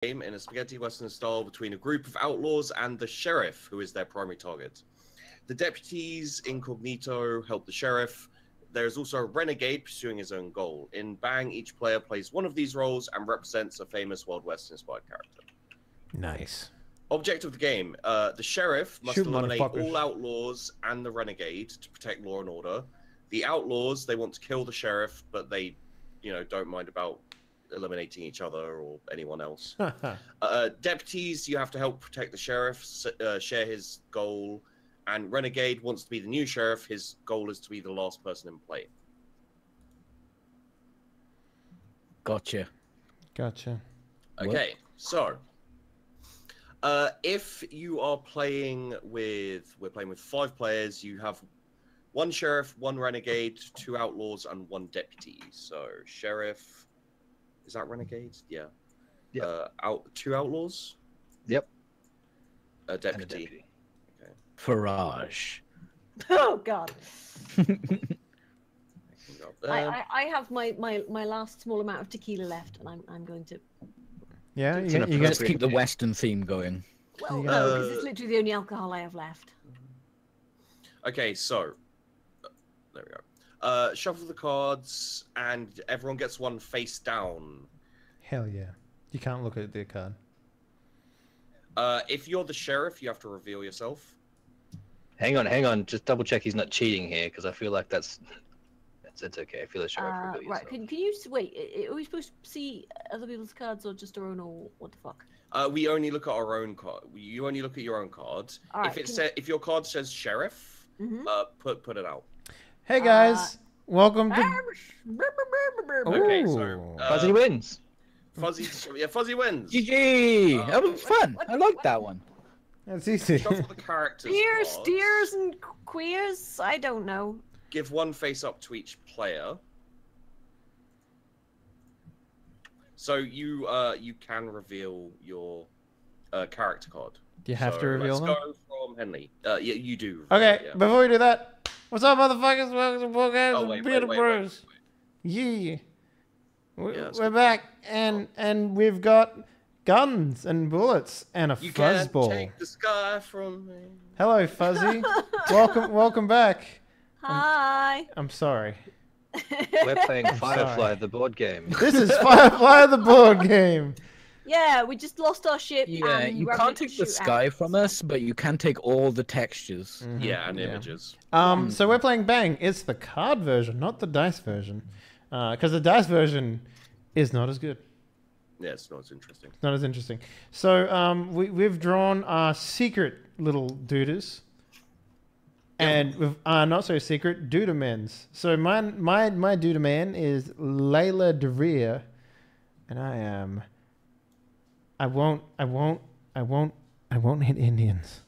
game in a spaghetti western style between a group of outlaws and the sheriff, who is their primary target. The deputies incognito help the sheriff. There is also a renegade pursuing his own goal. In Bang, each player plays one of these roles and represents a famous Wild West inspired character. Nice. Object of the game: uh, the sheriff must Shoot eliminate all outlaws and the renegade to protect law and order. The outlaws they want to kill the sheriff, but they, you know, don't mind about eliminating each other or anyone else. Uh, deputies, you have to help protect the sheriff, uh, share his goal, and renegade wants to be the new sheriff. His goal is to be the last person in play. Gotcha. gotcha. Okay, so uh, if you are playing with, we're playing with five players. You have one sheriff, one renegade, two outlaws, and one deputy. So sheriff, is that Renegades? Yeah. Yeah. Uh, out two outlaws. Yep. A And a deputy. Okay. Farage. Oh God. I, Um, I, I have my, my, my last small amount of tequila left, and I'm I'm going to. Yeah, It's you, an you Let's keep the Western theme going. Well, You no, got- because it's literally the only alcohol I have left. Okay, so uh, there we go. Uh, shuffle the cards, and everyone gets one face down. hell yeah. You can't look at the card. Uh, if you're the sheriff, you have to reveal yourself. Hang on, hang on. Just double check he's not cheating here because I feel like that's that's it's okay. I feel the sheriff Uh, reveal right? yourself. Can, can you wait? i- i- Are we supposed to see other people's cards or just our own? Or what the fuck? Uh, we only look at our own card. You only look at your own card. All if it can- sa- if your card says sheriff, Mhm. uh, put put it out. Hey guys, welcome to. Okay, so uh, Fuzzy wins. Fuzzy, yeah, Fuzzy wins. GG! Uh, that was fun. what- I liked what- that one. That's easy. Shuffle the characters. Steers, cards. steers, and queers. I don't know. Give one face up to each player. So you uh you can reveal your uh, character card. Do you have So to reveal let's them? go from Henley. Uh, yeah, you do. Okay, yeah. before we do that, what's up, motherfuckers? Welcome to Podcast Oh, of wait, Beer wait, wait, wait, Bros. Yeah. We're, yeah, we're back, and and we've got guns and bullets and a You can't fuzzball. take the sky from me. Hello, Fuzzy. welcome, welcome back. Hi. I'm sorry. We're playing. Firefly, the board game. This is Firefly the board game. Yeah, we just lost our ship. Yeah, and you can't take the sky at- from us, but you can take all the textures. Mhm, Yeah, and images. Um, so we're playing Bang. It's the card version, not the dice version, because the dice version is not as good. Yeah, it's not as interesting. It's not as interesting. So um, we we've drawn our secret little duders, and with our not so secret Dudamens. So my my my Dudaman is Layla Devere, and I am. I won't. I won't. I won't. I won't hit Indians.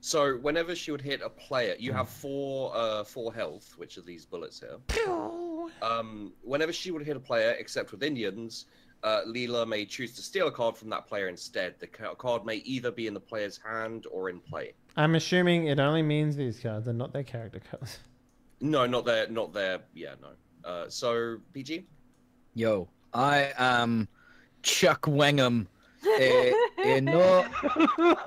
So whenever she would hit a player, you have four uh four health, which are these bullets here. Um, whenever she would hit a player, except with Indians, uh, Leela may choose to steal a card from that player instead. The card may either be in the player's hand or in play. I'm assuming it only means these cards and not their character cards. No, not their, not their. Yeah, no. Uh, so PG. Yo, I am Chuck Wengam. e, eh, e eh, no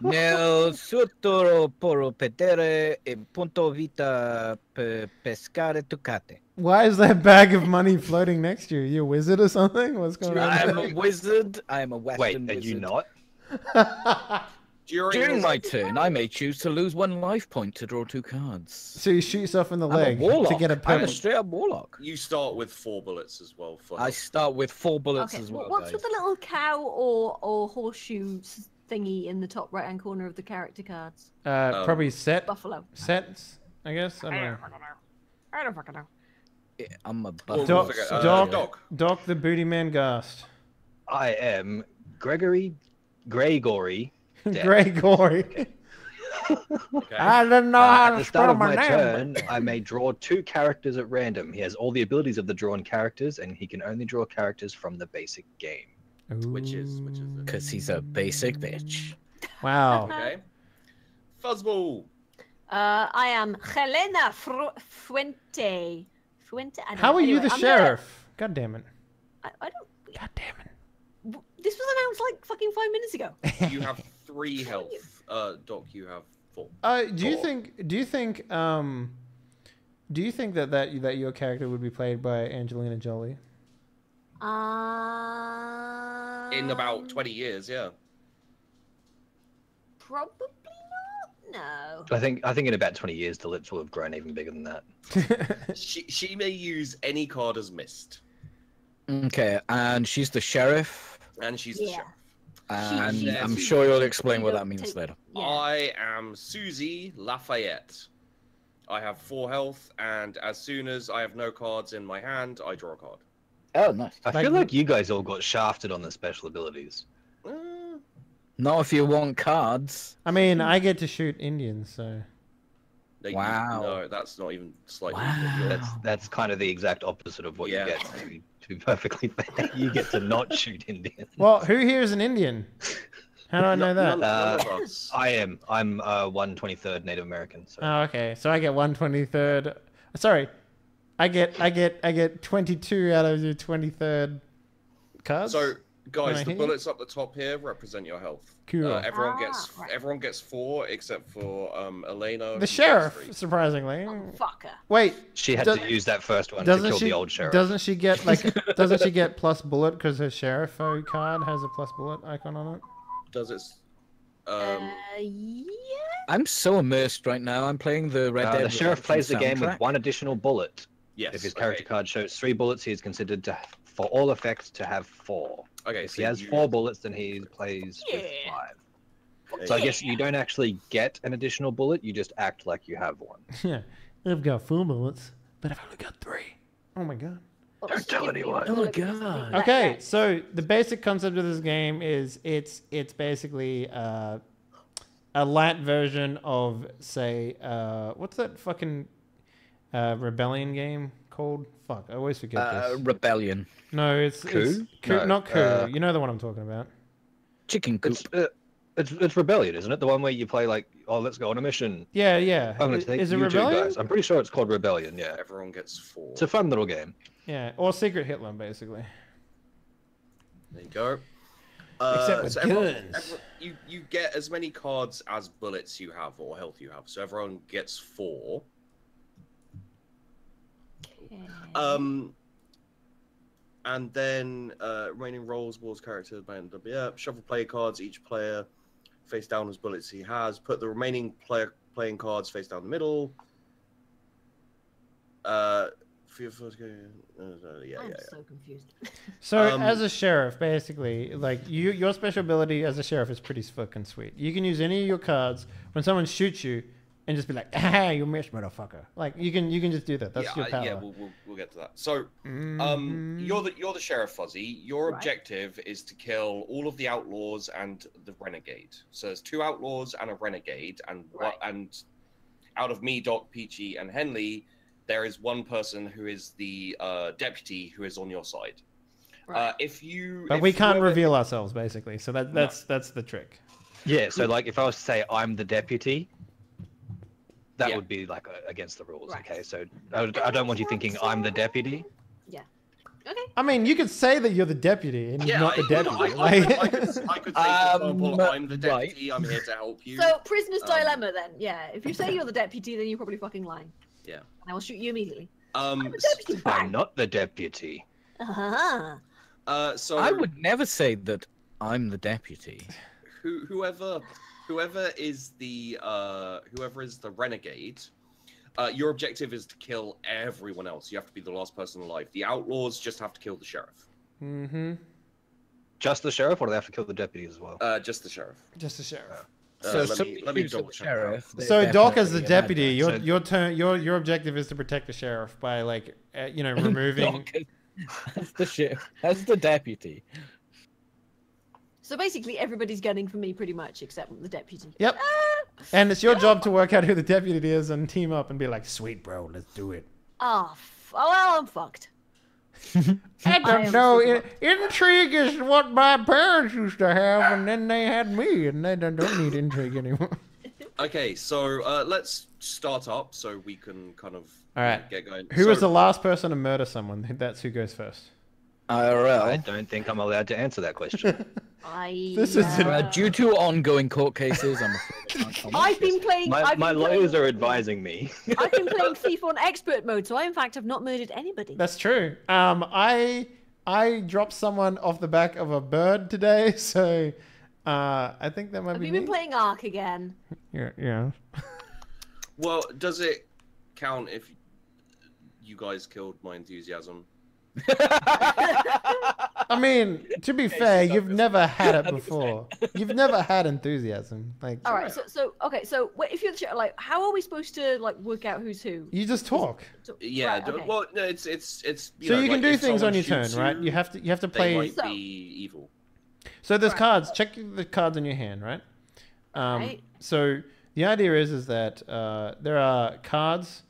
nel futuro por pedere e eh, punto vita per pescare tucate. Why is that bag of money floating next to you? You a wizard or something? What's going on? I'm a wizard. I'm a Western Wait, are wizard. you not? During, During my turn, I may choose to lose one life point to draw two cards. so you shoot yourself in the I'm leg a warlock. to get a I'm a pebble. straight up warlock. you start with four bullets as well. For I start with four bullets okay, as well. wh- what's guys. with the little cow or or horseshoe thingy in the top right hand corner of the character cards? Uh, Um, probably set Buffalo. sets. I guess. I don't know. I don't fucking know. Yeah, I'm a buffalo. buff. we'll Doc, figure- uh, Doc, Doc. Doc, the booty man Gast. I am Gregory Gregory. Deth. Gregory. Okay. I didn't know Uh, how at to the spell start of my my name. turn, I may draw two characters at random. He has all the abilities of the drawn characters, and he can only draw characters from the basic game. Which is- which is? Because he's a basic bitch. Wow. Okay. Fuzzball. Uh, I am Helena Fru- Fuente. Fuente. How know. are you the I'm gonna- sheriff? God damn it. I, I don't. God damn it. this was announced like fucking five minutes ago. You have three health. Uh, Doc, you have four. Uh, do you Cool. think? Do you think? Um, do you think that that that your character would be played by Angelina Jolie? Uh, In about 20 years, yeah. Probably not. No. I think I think in about 20 years the lips will have grown even bigger than that. She she may use any card as missed, Okay, and she's the sheriff, and she's the Yeah. sheriff. And she's- I'm sure you'll explain what that means take- later. Yeah. I am Susie Lafayette. I have four health, and as soon as I have no cards in my hand, I draw a card. Oh, nice. I Like- feel like you guys all got shafted on the special abilities. Uh, Not if you want cards. I mean, I get to shoot Indians, so they- Wow. No, that's not even slightly. Wow. That's that's kind of the exact opposite of what Yeah. you get. To to be perfectly fair, you get to not shoot Indians. well, who here is an Indian? How do I know that? None, none Uh. I am. I'm uh, one twenty third Native American. So. Oh, okay. So I get one twenty third. Sorry, I get I get I get twenty two out of your twenty third cards. So, Can I guys, the hit bullets up the top here represent your health. Cool. Uh, everyone Ah, gets right. everyone gets four except for um, Elena. the sheriff, surprisingly. Oh, fucker. Wait, She had Does- to use that first one to doesn't kill she? the old sheriff. Doesn't she get like? doesn't she get plus bullet because her sheriff card has a plus bullet icon on it? Does it? Um, uh, yeah. I'm so immersed right now. I'm playing the Red Uh, Dead. the sheriff plays the game with one additional bullet. yes. if his character okay. card shows three bullets, he is considered to, for all effects, to have four. Okay, If so he has you- four bullets, then he plays with Yeah. five. So I guess you don't actually get an additional bullet. You just act like you have one. Yeah, I've got four bullets, but I've only got three. Oh my god. Don't tell anyone. Oh my God. Okay, so the basic concept of this game is it's it's basically uh, a light version of say uh, what's that fucking uh, rebellion game called? Fuck, I always forget Uh, this. Rebellion. No, it's Coup? it's coup, No, not coup. uh, you know the one I'm talking about. Chicken coop. It's, uh, it's it's rebellion, isn't it? The one where you play like, oh, let's go on a mission. Yeah, yeah. I'm gonna Is, take is it rebellion? guys. I'm pretty sure it's called rebellion. Yeah, Everyone gets four. it's a fun little game. Yeah, or Secret Hitler, basically. There you go. Except with everyone- guns. everyone- you you get as many cards as bullets you have or health you have. So everyone gets four. Okay. Um, and then uh, remaining rolls, wars, characters, band, yeah, shuffle player cards. Each player face down as bullets he has. Put the remaining player playing cards face down the middle. Uh, for your first game, uh, uh, yeah, I'm yeah, yeah. so confused. So Um, as a sheriff, basically, like you, your special ability as a sheriff is pretty fucking sweet. You can use any of your cards when someone shoots you, and just be like, "Ah, you missed, motherfucker!" Like you can, you can just do that. That's yeah, your uh, power. yeah, we'll, we'll, we'll get to that. So, um, Mhm. you're the you're the sheriff, Fuzzy. Your Right. objective is to kill all of the outlaws and the renegade. So there's two outlaws and a renegade, and what and out of me, Doc, Peachy, and Henley, there is one person who is the uh, deputy who is on your side. Uh, Right. if you, but if we can't whoever- reveal ourselves, basically. So that No. that's that's the trick. Yeah, so like if I was to say I'm the deputy, that Yeah. would be like uh, against the rules. Right. Okay, so I, I don't want you thinking I'm the deputy. Yeah. Okay. I mean, you could say that you're the deputy and Yeah, not the I, deputy. I, I, like- I, could, I could say, for example, Um, I'm the right. deputy. I'm here to help you. So prisoner's Um, dilemma then. Yeah. If you say you're the deputy, then you're probably fucking lying. Yeah. And I will shoot you immediately. um, I'm the deputy. I'm not the deputy. Uh-huh. uh, so I would never say that I'm the deputy. who whoever whoever is the uh whoever is the renegade uh your objective is to kill everyone else you have to be the last person alive the outlaws just have to kill the sheriff mm-hmm. Just the sheriff, or do they have to kill the deputy as well? uh just the sheriff Just a sheriff. Uh, so let me- let me double check sheriff. So Doc, as the deputy, your So- your turn, your your objective is to protect the sheriff by like, uh, you know, removing. Doc as the sheriff, as the deputy. So basically, everybody's gunning for me pretty much, except the deputy. Yep. Ah! And it's your job to work out who the deputy is and team up and be like, "Sweet, bro, let's do it." Oh, f- oh well, I'm fucked. I I don't am know. super- intrigue is what my parents used to have, and then they had me, and they don't, don't need intrigue anymore. okay so uh let's start up so we can kind of All right. get going Who was the last person to murder someone? That's who goes first. IRL. I don't think I'm allowed to answer that question. I. This is Uh, due to ongoing court cases, I'm afraid I can't comment. I've been playing. my I've my been lawyers playing, are advising me. I've been playing Thief on expert mode, so I in fact have not murdered anybody. That's true. Um, I I dropped someone off the back of a bird today, so uh, I think that might Have be you been me. playing Ark again? Yeah, yeah. Well, does it count if you guys killed my enthusiasm? I mean, to be fair, you've never had it before. You've never had enthusiasm. Like All right. So, so okay. So, wait, if you're the sh- like, how are we supposed to like work out who's who? you just talk. So- Yeah. right, okay. Well, no, it's it's it's. You so know, you can like, do things on your turn, shoots right? You have to you have to They play. might So- be evil. So there's Right. cards. Check the cards in your hand, right? Um, Right. So the idea is is that uh, there are cards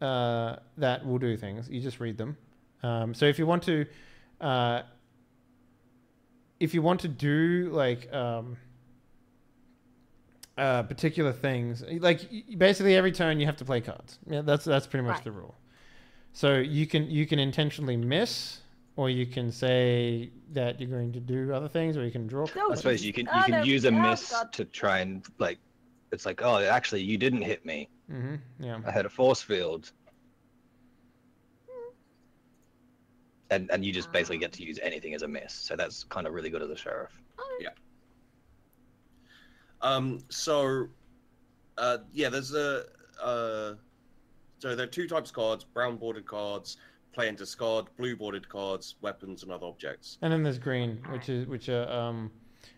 uh, that will do things. You just read them. Um, so if you want to, uh, if you want to do like um, uh, particular things, like basically every turn you have to play cards. Yeah, that's that's pretty much Right. the rule. So you can you can intentionally miss, or you can say that you're going to do other things, or you can draw. No, I suppose you can Oh, you can no. use a Oh, miss God. to try and like, it's like oh actually you didn't hit me. hmm Yeah. I had a force field. And, and you just basically get to use anything as a miss, so that's kind of really good as a sheriff. Yeah. Um. So, uh, yeah. There's a uh. So there are two types of cards: brown bordered cards, play and discard; blue bordered cards, weapons and other objects. And then there's green, which is which are um,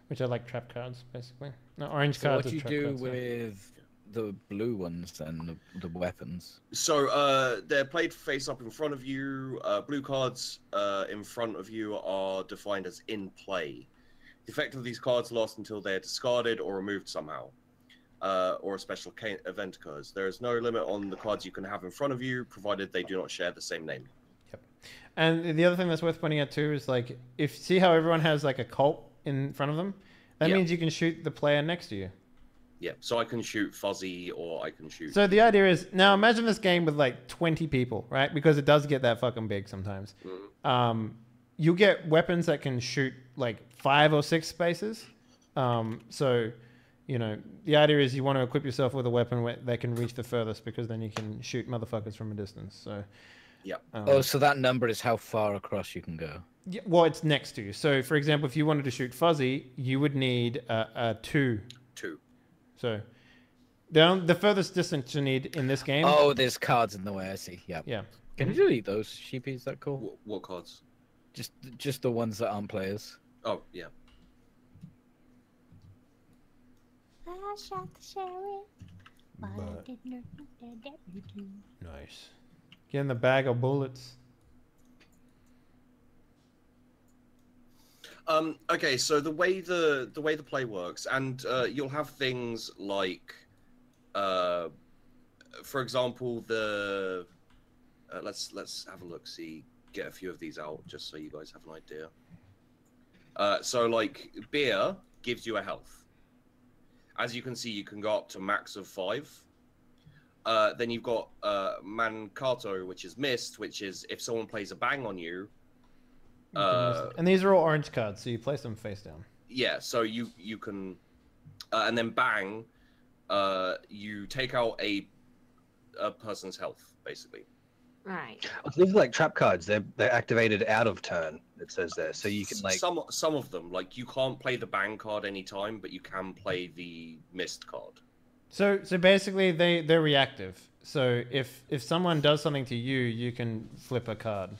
which are like trap cards, basically. No, orange So cards. what do you do cards, yeah. with the blue ones and the, the weapons? So uh, they're played face up in front of you. Uh, blue cards uh, in front of you are defined as in play. The effect of these cards lasts until they are discarded or removed somehow, uh, or a special ca- event occurs. There is no limit on the cards you can have in front of you, provided they do not share the same name. Yep. And the other thing that's worth pointing out too is like if see how everyone has like a cult in front of them, that Yeah. means you can shoot the player next to you. Yeah, so I can shoot Fuzzy or I can shoot. So the idea is now imagine this game with like 20 people, right? Because it does get that fucking big sometimes. Mhm. Um, you get weapons that can shoot like five or six spaces. Um, so, you know, the idea is you want to equip yourself with a weapon where that can reach the furthest because then you can shoot motherfuckers from a distance. So, Yep. Um, Oh, so that number is how far across you can go. yeah, well, it's next to you. So, for example, if you wanted to shoot Fuzzy, you would need a, a two. Two. So, the the furthest distance you need in this game. Oh, there's cards in the way. I see. Yeah. Yeah. Can you delete those sheepies? Is that cool? What, what cards? Just just the ones that aren't players. Oh, yeah. I shot the sheriff. but I But- did not know the deputy. Nice. Get in the bag of bullets. Um, okay, so the way the the way the play works, and uh, you'll have things like, uh, for example, the uh, let's let's have a look, see, get a few of these out, just so you guys have an idea. Uh, so like beer gives you a health. As you can see, you can go up to max of five. Uh, then you've got uh, Mancato, which is missed, which is if someone plays a bang on you, Uh, and these are all orange cards, so you place them face down. yeah so you you can uh, and then bang uh you take out a a person's health basically Right. Oh, These are like trap cards. They're they're activated out of turn. It says there, so you can like some some of them like you can't play the bang card anytime but you can play the missed card So so basically they they're reactive. So if if someone does something to you, you can flip a card.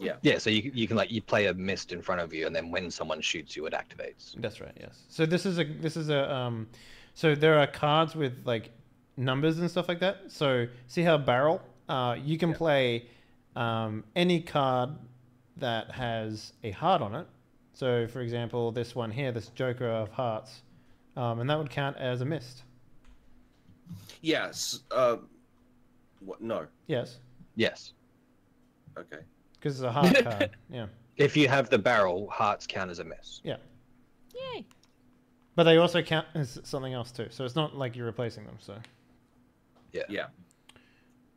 Yeah. Yeah. So you you can like you play a missed in front of you, and then when someone shoots you, it activates. That's right. Yes. So this is a this is a um, so there are cards with like numbers and stuff like that. So see how barrel, uh, you can play um, any card that has a heart on it. So for example, this one here, this Joker of Hearts, um, and that would count as a mist. yes uh what no Yes, Yes. okay because it's a heart card. Yeah. If you have the barrel, hearts count as a miss. Yeah. Yay. But they also count as something else too. So it's not like you're replacing them. So yeah Yeah.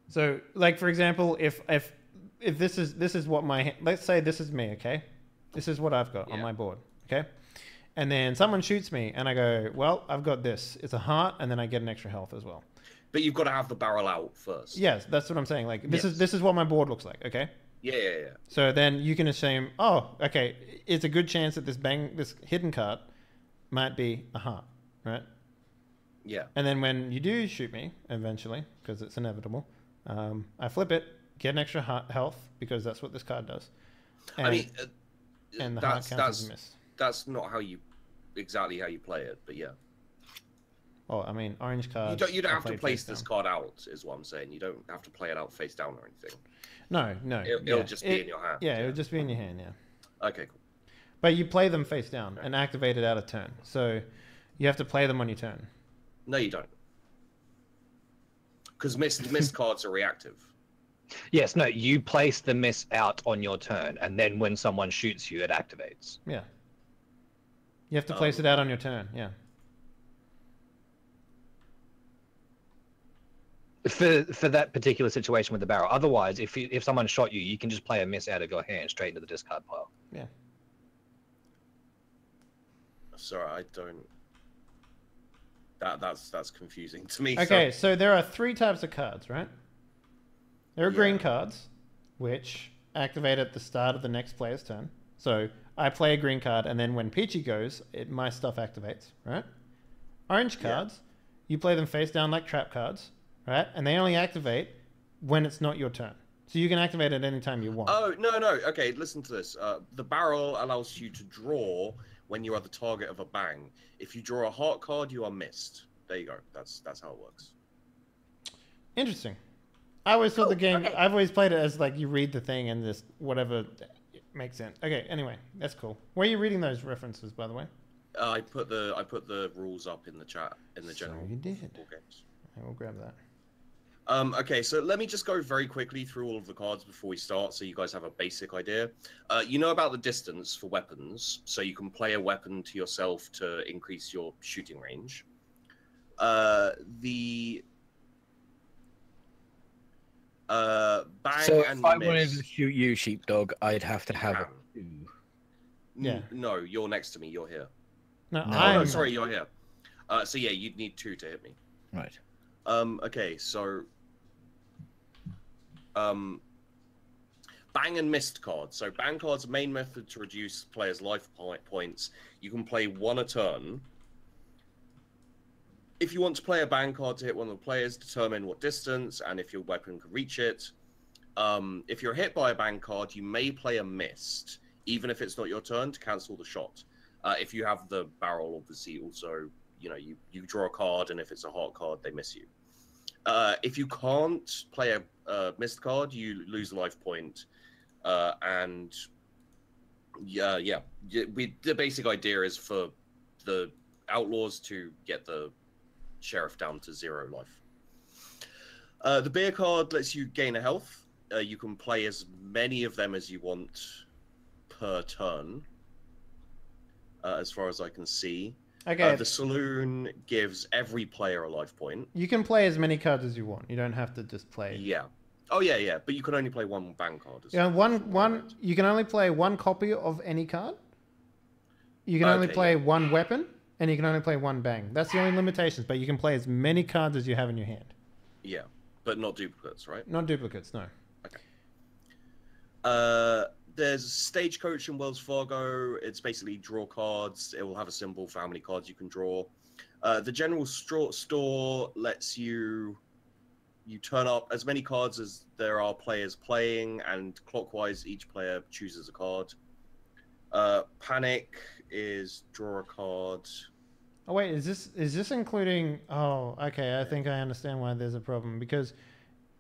so like for example, if if if this is this is what my let's say this is me, okay? This is what I've got on my board, okay? And then someone shoots me, and I go, well, I've got this. It's a heart, and then I get an extra health as well. But you've got to have the barrel out first. Yes, that's what I'm saying. Like this is this is what my board looks like, okay? Yeah, yeah, yeah. So then you can assume, oh, okay, it's a good chance that this bang, this hidden card, might be a heart, right? Yeah. And then when you do shoot me eventually, because it's inevitable, um, I flip it, get an extra heart health because that's what this card does. And, I mean, uh, and the that's heart counts as a miss. that's not how you exactly how you play it, but yeah. Oh, I mean, orange card. you don't you don't have to place this card out, is what I'm saying. You don't have to play it out face down or anything. No, no. It'll, yeah. it'll just be It- in your hand. Yeah, it'll just be in your hand. Yeah, Okay, cool. but you play them face down and activate it out of turn. So you have to play them on your turn. No, you don't. Because missed missed cards are reactive. Yes, no, you place the miss out on your turn, and then when someone shoots you, it activates. Yeah. You have to place Um, it out on your turn. Yeah. For for that particular situation with the barrel. Otherwise, if you, if someone shot you, you can just play a miss out of your hand straight into the discard pile. Yeah. Sorry, I don't. That that's that's confusing to me. Okay, So, so there are three types of cards, right? There are green cards, which activate at the start of the next player's turn. So I play a green card, and then when Peachy goes, it, my stuff activates, right? Orange Yeah. cards, you play them face down like trap cards, right? And they only activate when it's not your turn. So you can activate it any time you want. oh no no okay. Listen to this. Uh, the barrel allows you to draw when you are the target of a bang. If you draw a heart card, you are missed. There you go. That's that's how it works. Interesting. I always thought the game. okay. I've always played it as like you read the thing and this whatever makes sense. Okay. Anyway, that's cool. Where are you reading those references, by the way? Uh, I put the I put the rules up in the chat in the So general. you did. War games. I will grab that. Um, okay, so let me just go very quickly through all of the cards before we start, so you guys have a basic idea. Uh, you know about the distance for weapons, so you can play a weapon to yourself to increase your shooting range. Uh, the uh, bang so and if I wanted to shoot you, sheepdog, I'd have to have a can. two. Yeah. No, you're next to me. You're here. No, No, Oh, I'm no, sorry, you're here. Uh, so yeah, you'd need two to hit me. Right. Um, okay, so um, bang and missed cards. So bang cards, main method to reduce players' life points. You can play one a turn. If you want to play a bang card to hit one of the players, determine what distance and if your weapon can reach it. Um, if you're hit by a bang card, you may play a missed, even if it's not your turn, to cancel the shot. Uh, if you have the barrel, obviously, also, you know, you, you draw a card, and if it's a hot card, they miss you. Uh, if you can't play a, a missed card, you lose a life point. Uh, and yeah, yeah, yeah, we, the basic idea is for the outlaws to get the sheriff down to zero life. Uh, the beer card lets you gain a health. Uh, you can play as many of them as you want per turn, uh, as far as I can see. Okay. Uh, the saloon gives every player a life point. you can play as many cards as you want. You don't have to just play. Yeah. Oh yeah, yeah. But you can only play one bang card. Yeah, one one. You can only play one copy of any card. You can only play yeah. one weapon, and you can only play one bang. That's the only limitations. But you can play as many cards as you have in your hand. Yeah, but not duplicates, right? Not duplicates. No. Okay. Uh, there's Stagecoach in Wells Fargo. It's basically draw cards. It will have a symbol for how many cards you can draw. Uh, the general store lets you you turn up as many cards as there are players playing, and clockwise each player chooses a card. Uh, Panic is draw a card. Oh wait, is this is this including? Oh, okay. I think I understand why there's a problem because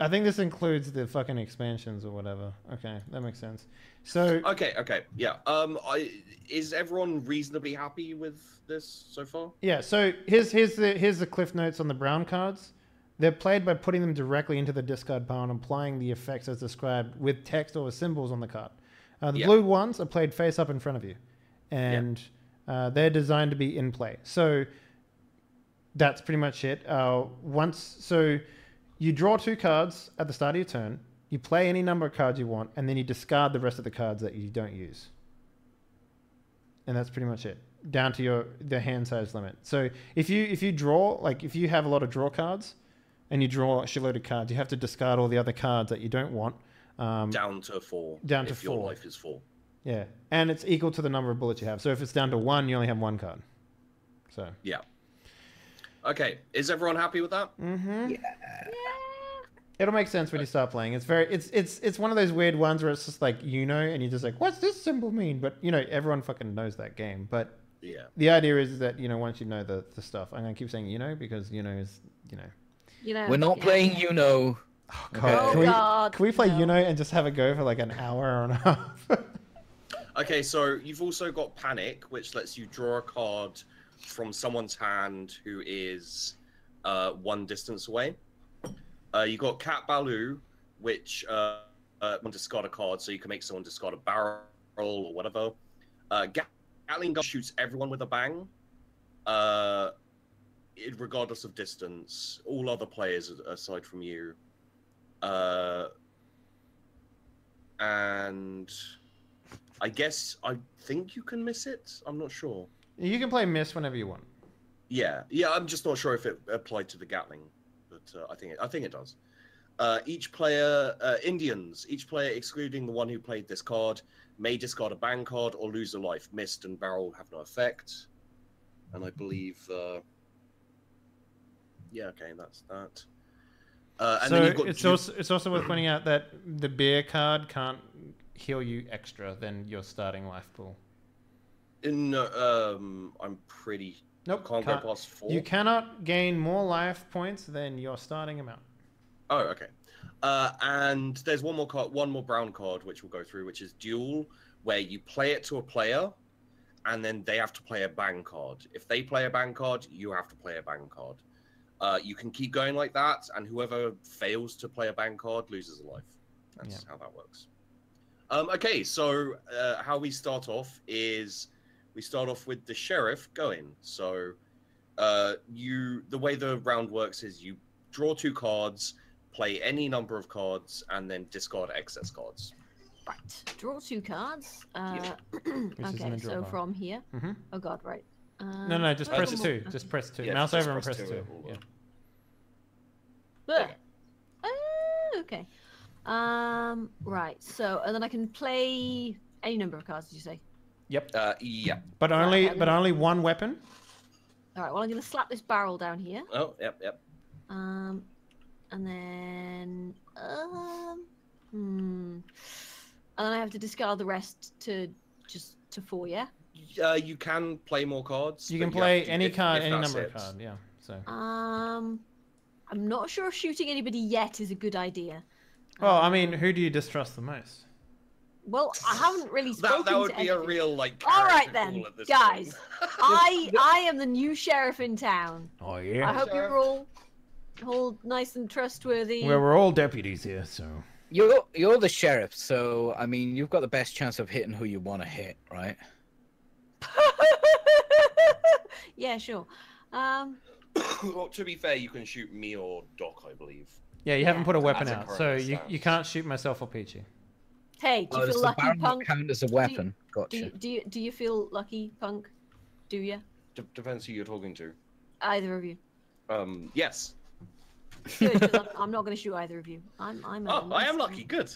I think this includes the fucking expansions or whatever. Okay, that makes sense. So Okay, okay, yeah. Um, I is everyone reasonably happy with this so far? yeah, so here's here's the here's the cliff notes on the brown cards. They're played by putting them directly into the discard pile and applying the effects as described with text or with symbols on the card. Uh, the Yeah. blue ones are played face up in front of you, and uh, they're designed to be in play. So that's pretty much it. Uh, once so you draw two cards at the start of your turn. you play any number of cards you want, and then you discard the rest of the cards that you don't use. And that's pretty much it, down to your the hand size limit. So if you if you draw like if you have a lot of draw cards, and you draw a shitload of cards, you have to discard all the other cards that you don't want. Um, Down to four. Down to if your four. life is four. yeah, and it's equal to the number of bullets you have. So if it's down to one, you only have one card. So. Yeah. Okay. Is everyone happy with that? Mm-hmm. It'll make sense when you start playing. It's very it's it's it's one of those weird ones where it's just like you know, and you're just like, what's this symbol mean? But you know, everyone fucking knows that game. But Yeah. the idea is that you know, once you know the, the stuff, I'm gonna keep saying you know because you know is you know. You know. We're not yeah. playing you know. God, Oh can we God. can we play no. you know and just have a go for like an hour and a half? Okay, so you've also got Panic, which lets you draw a card from someone's hand who is uh, one distance away. Uh, you got Cat Balou, which uh, uh, discard a card, so you can make someone discard a barrel or whatever. Uh, Gat- Gatling gun shoots everyone with a bang, uh, it- regardless of distance. All other players aside from you. Uh, and I guess I think you can miss it. I'm not sure. You can play miss whenever you want. Yeah, yeah. I'm just not sure if it applied to the Gatling, but uh, I think it, I think it does. Uh, each player, uh, Indians, each player excluding the one who played this card, may discard a bang card or lose a life. Missed and barrel have no effect. And I believe, uh, yeah, okay, that's that. Uh, and so then you've got it's also it's also worth pointing out that the bear card can't heal you extra than your starting life pool. In, uh, um, I'm pretty. Nope, Can't, can't- go past four. You cannot gain more life points than your starting amount. Oh, okay. Uh, and there's one more card, one more brown card, which we'll go through, which is duel, where you play it to a player, and then they have to play a bang card. If they play a bang card, you have to play a bang card. Uh, you can keep going like that, and whoever fails to play a bang card loses a life. That's how that works. Um, okay, so uh, how we start off is we start off with the sheriff going. So uh, you, the way the round works is you draw two cards, play any number of cards, and then discard excess cards. Right. Draw two cards. Uh, Which okay, so bar. from here. Mhm. Oh God, right. Uh, No, no, just press the two. mo- Just press two. Yeah, Mouse over and press press two, two. it will Yeah. work. Oh, okay. Um. Right. So, and then I can play any number of cards. Did you say? Yep. Uh, yeah. But only, okay, but only one weapon. All right. Well, I'm gonna slap this barrel down here. Oh, yep, yep. Um, and then um, hmm, and then I have to discard the rest to just to four. Yeah. Uh, you can play more cards. You can have play to- any if- card, if any that's number of cards. Yeah. So. Um, I'm not sure if shooting anybody yet is a good idea. Well, I Um, mean, who do you distrust the most? Well, I haven't really spoken That, that would to be a real like. All right then, call at this guys. I I am the new sheriff in town. Oh yeah. I hope Sheriff. you're all all nice and trustworthy. Well, we're all deputies here, so. You're you're the sheriff, so I mean you've got the best chance of hitting who you want to hit, right? yeah, sure. Um, well, to be fair, you can shoot me or Doc, I believe. Yeah, you haven't put a weapon As it out, so you, you can't shoot myself or Peachy. Hey, do Oh, you does feel the lucky, barrel punk? count as a weapon? Do you, Gotcha. you, do you do you feel lucky, punk? Do you? D- depends who you're talking to. Either of you? Um, yes. Good, 'cause I'm, I'm not going to shoot either of you. I'm I'm. a Oh, I am lucky. Good.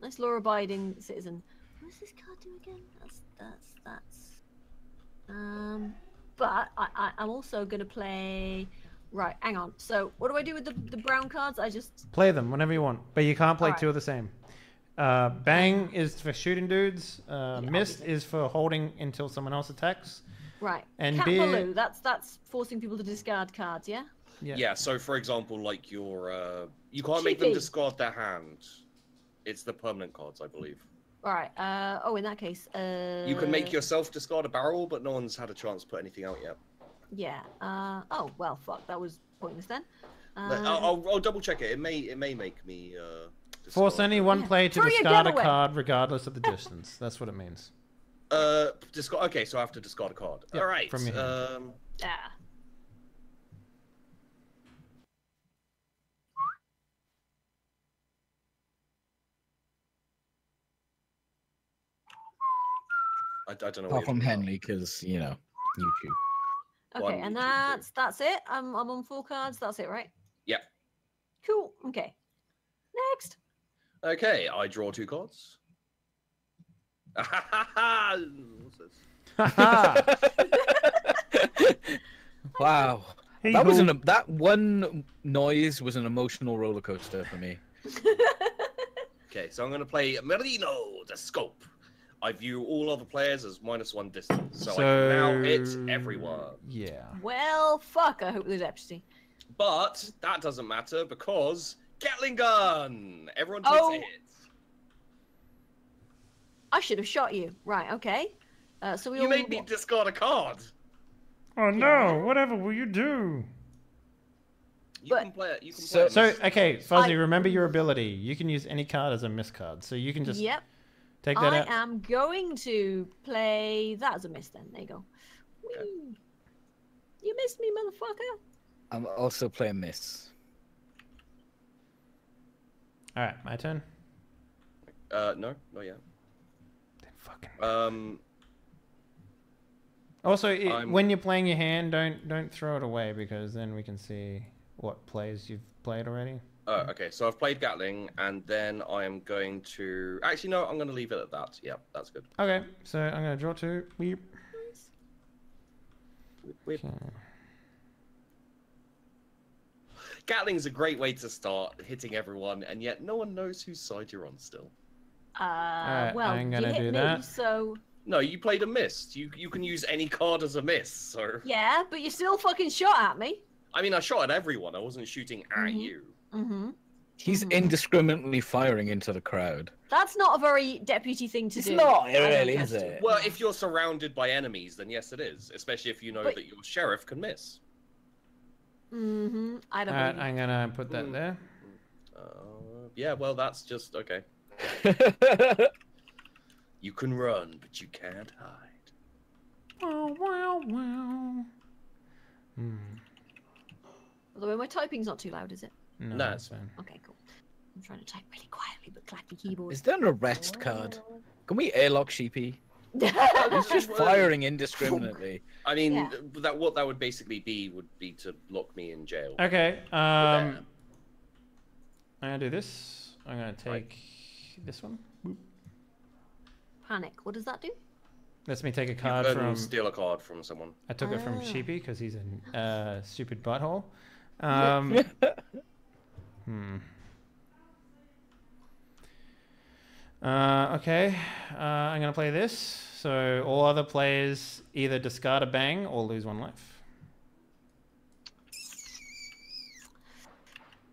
Nice law-abiding citizen. What does this card do again? That's that's that's. Um, but I, I I'm also gonna play. Right, hang on. So what do I do with the the brown cards? I just Play them whenever you want, but you can't play Alright. two of the same. Uh, bang is for shooting dudes. Uh, Yeah, missed is for holding until someone else attacks. right. And Cat beer- Balou, That's that's forcing people to discard cards. Yeah. Yeah. Yeah. So, for example, like your, uh, you can't make them discard their hand. It's the permanent cards, I believe. All right. Uh oh. In that case, uh. You can make yourself discard a barrel, but no one's had a chance to put anything out yet. Yeah. Uh. Oh well. Fuck. That was pointless then. Um, I'll, I'll, I'll double check it. It may it may make me. Uh, Force any one yeah. player to discard a card regardless of the distance. That's what it means. Uh, discard. Okay, so I have to discard a card. Yep, All right. From your hand. Um, yeah. I, I don't know. Apart from Henley, because you know YouTube. Okay, and YouTube that's that's it. I'm I'm on four cards. That's it, right? Yep. Cool. Okay. Next. Okay, I draw two cards. What's this? Haha. wow, that was an that one noise was an emotional roller coaster for me. Okay, so I'm going to play Mirino, the scope. I view all other players as minus one distance, so, I can now hit everyone. Yeah. well, fuck. I hope there's Epstein. But that doesn't matter because Gatling gun! Everyone takes Oh. a hit. I should have shot you. Right. Okay. Uh, so we You all. made me discard a card. Oh no! Whatever will you do? You But- can play it. You can So- play it. So okay, Fuzzy, I- remember your ability. You can use any card as a miss card, so you can just Yep. take that I out. I am going to play that as a miss. Then there you go. Okay. You missed me, motherfucker. I'm also playing Miss. All right, my turn. Uh, no, not yet. Then fucking. Um, Also, i I'm- when you're playing your hand, don't don't throw it away because then we can see what plays you've played already. uh, okay, so I've played Gatling, and then I am going to. Actually, no, I'm going to leave it at that. Yep, that's good. Okay, so I'm gonna draw two. Weep. We've- Okay. Gatling's a great way to start hitting everyone, and yet no one knows whose side you're on still. Uh, well, I'm you gonna hit do me, that. so No, you played a miss. You you can use any card as a miss. So yeah, but you still fucking shot at me. I mean, I shot at everyone. I wasn't shooting at Mhm. you. Mm-hmm. He's Mhm. indiscriminately firing into the crowd. That's not a very deputy thing to It's do. not, I don't really, is it? Well, if you're surrounded by enemies, then yes, it is. Especially if you know But- that your sheriff can miss. Mm-hmm. I don't. All right, believe you. I'm gonna put that Mm. there. Uh, yeah, well, that's just okay. You can run, but you can't hide. Wow, wow, wow. Hmm. Although my typing's not too loud, is it? No, No, it's fine. Okay, cool. I'm trying to type really quietly, but clacky keyboard. Is there an arrest card? Can we airlock Sheepy? He's It's just firing indiscriminately. I mean, Yeah. that what that would basically be would be to lock me in jail. Okay. Um, I'm gonna do this. I'm gonna Right. take this one. Boop. Panic. What does that do? Lets me take a card can from. steal a card from someone. I took it from Ah. Sheepy because he's a uh, stupid butthole. Um, hmm. Uh, okay. Uh, I'm gonna play this. So all other players either discard a bang or lose one life.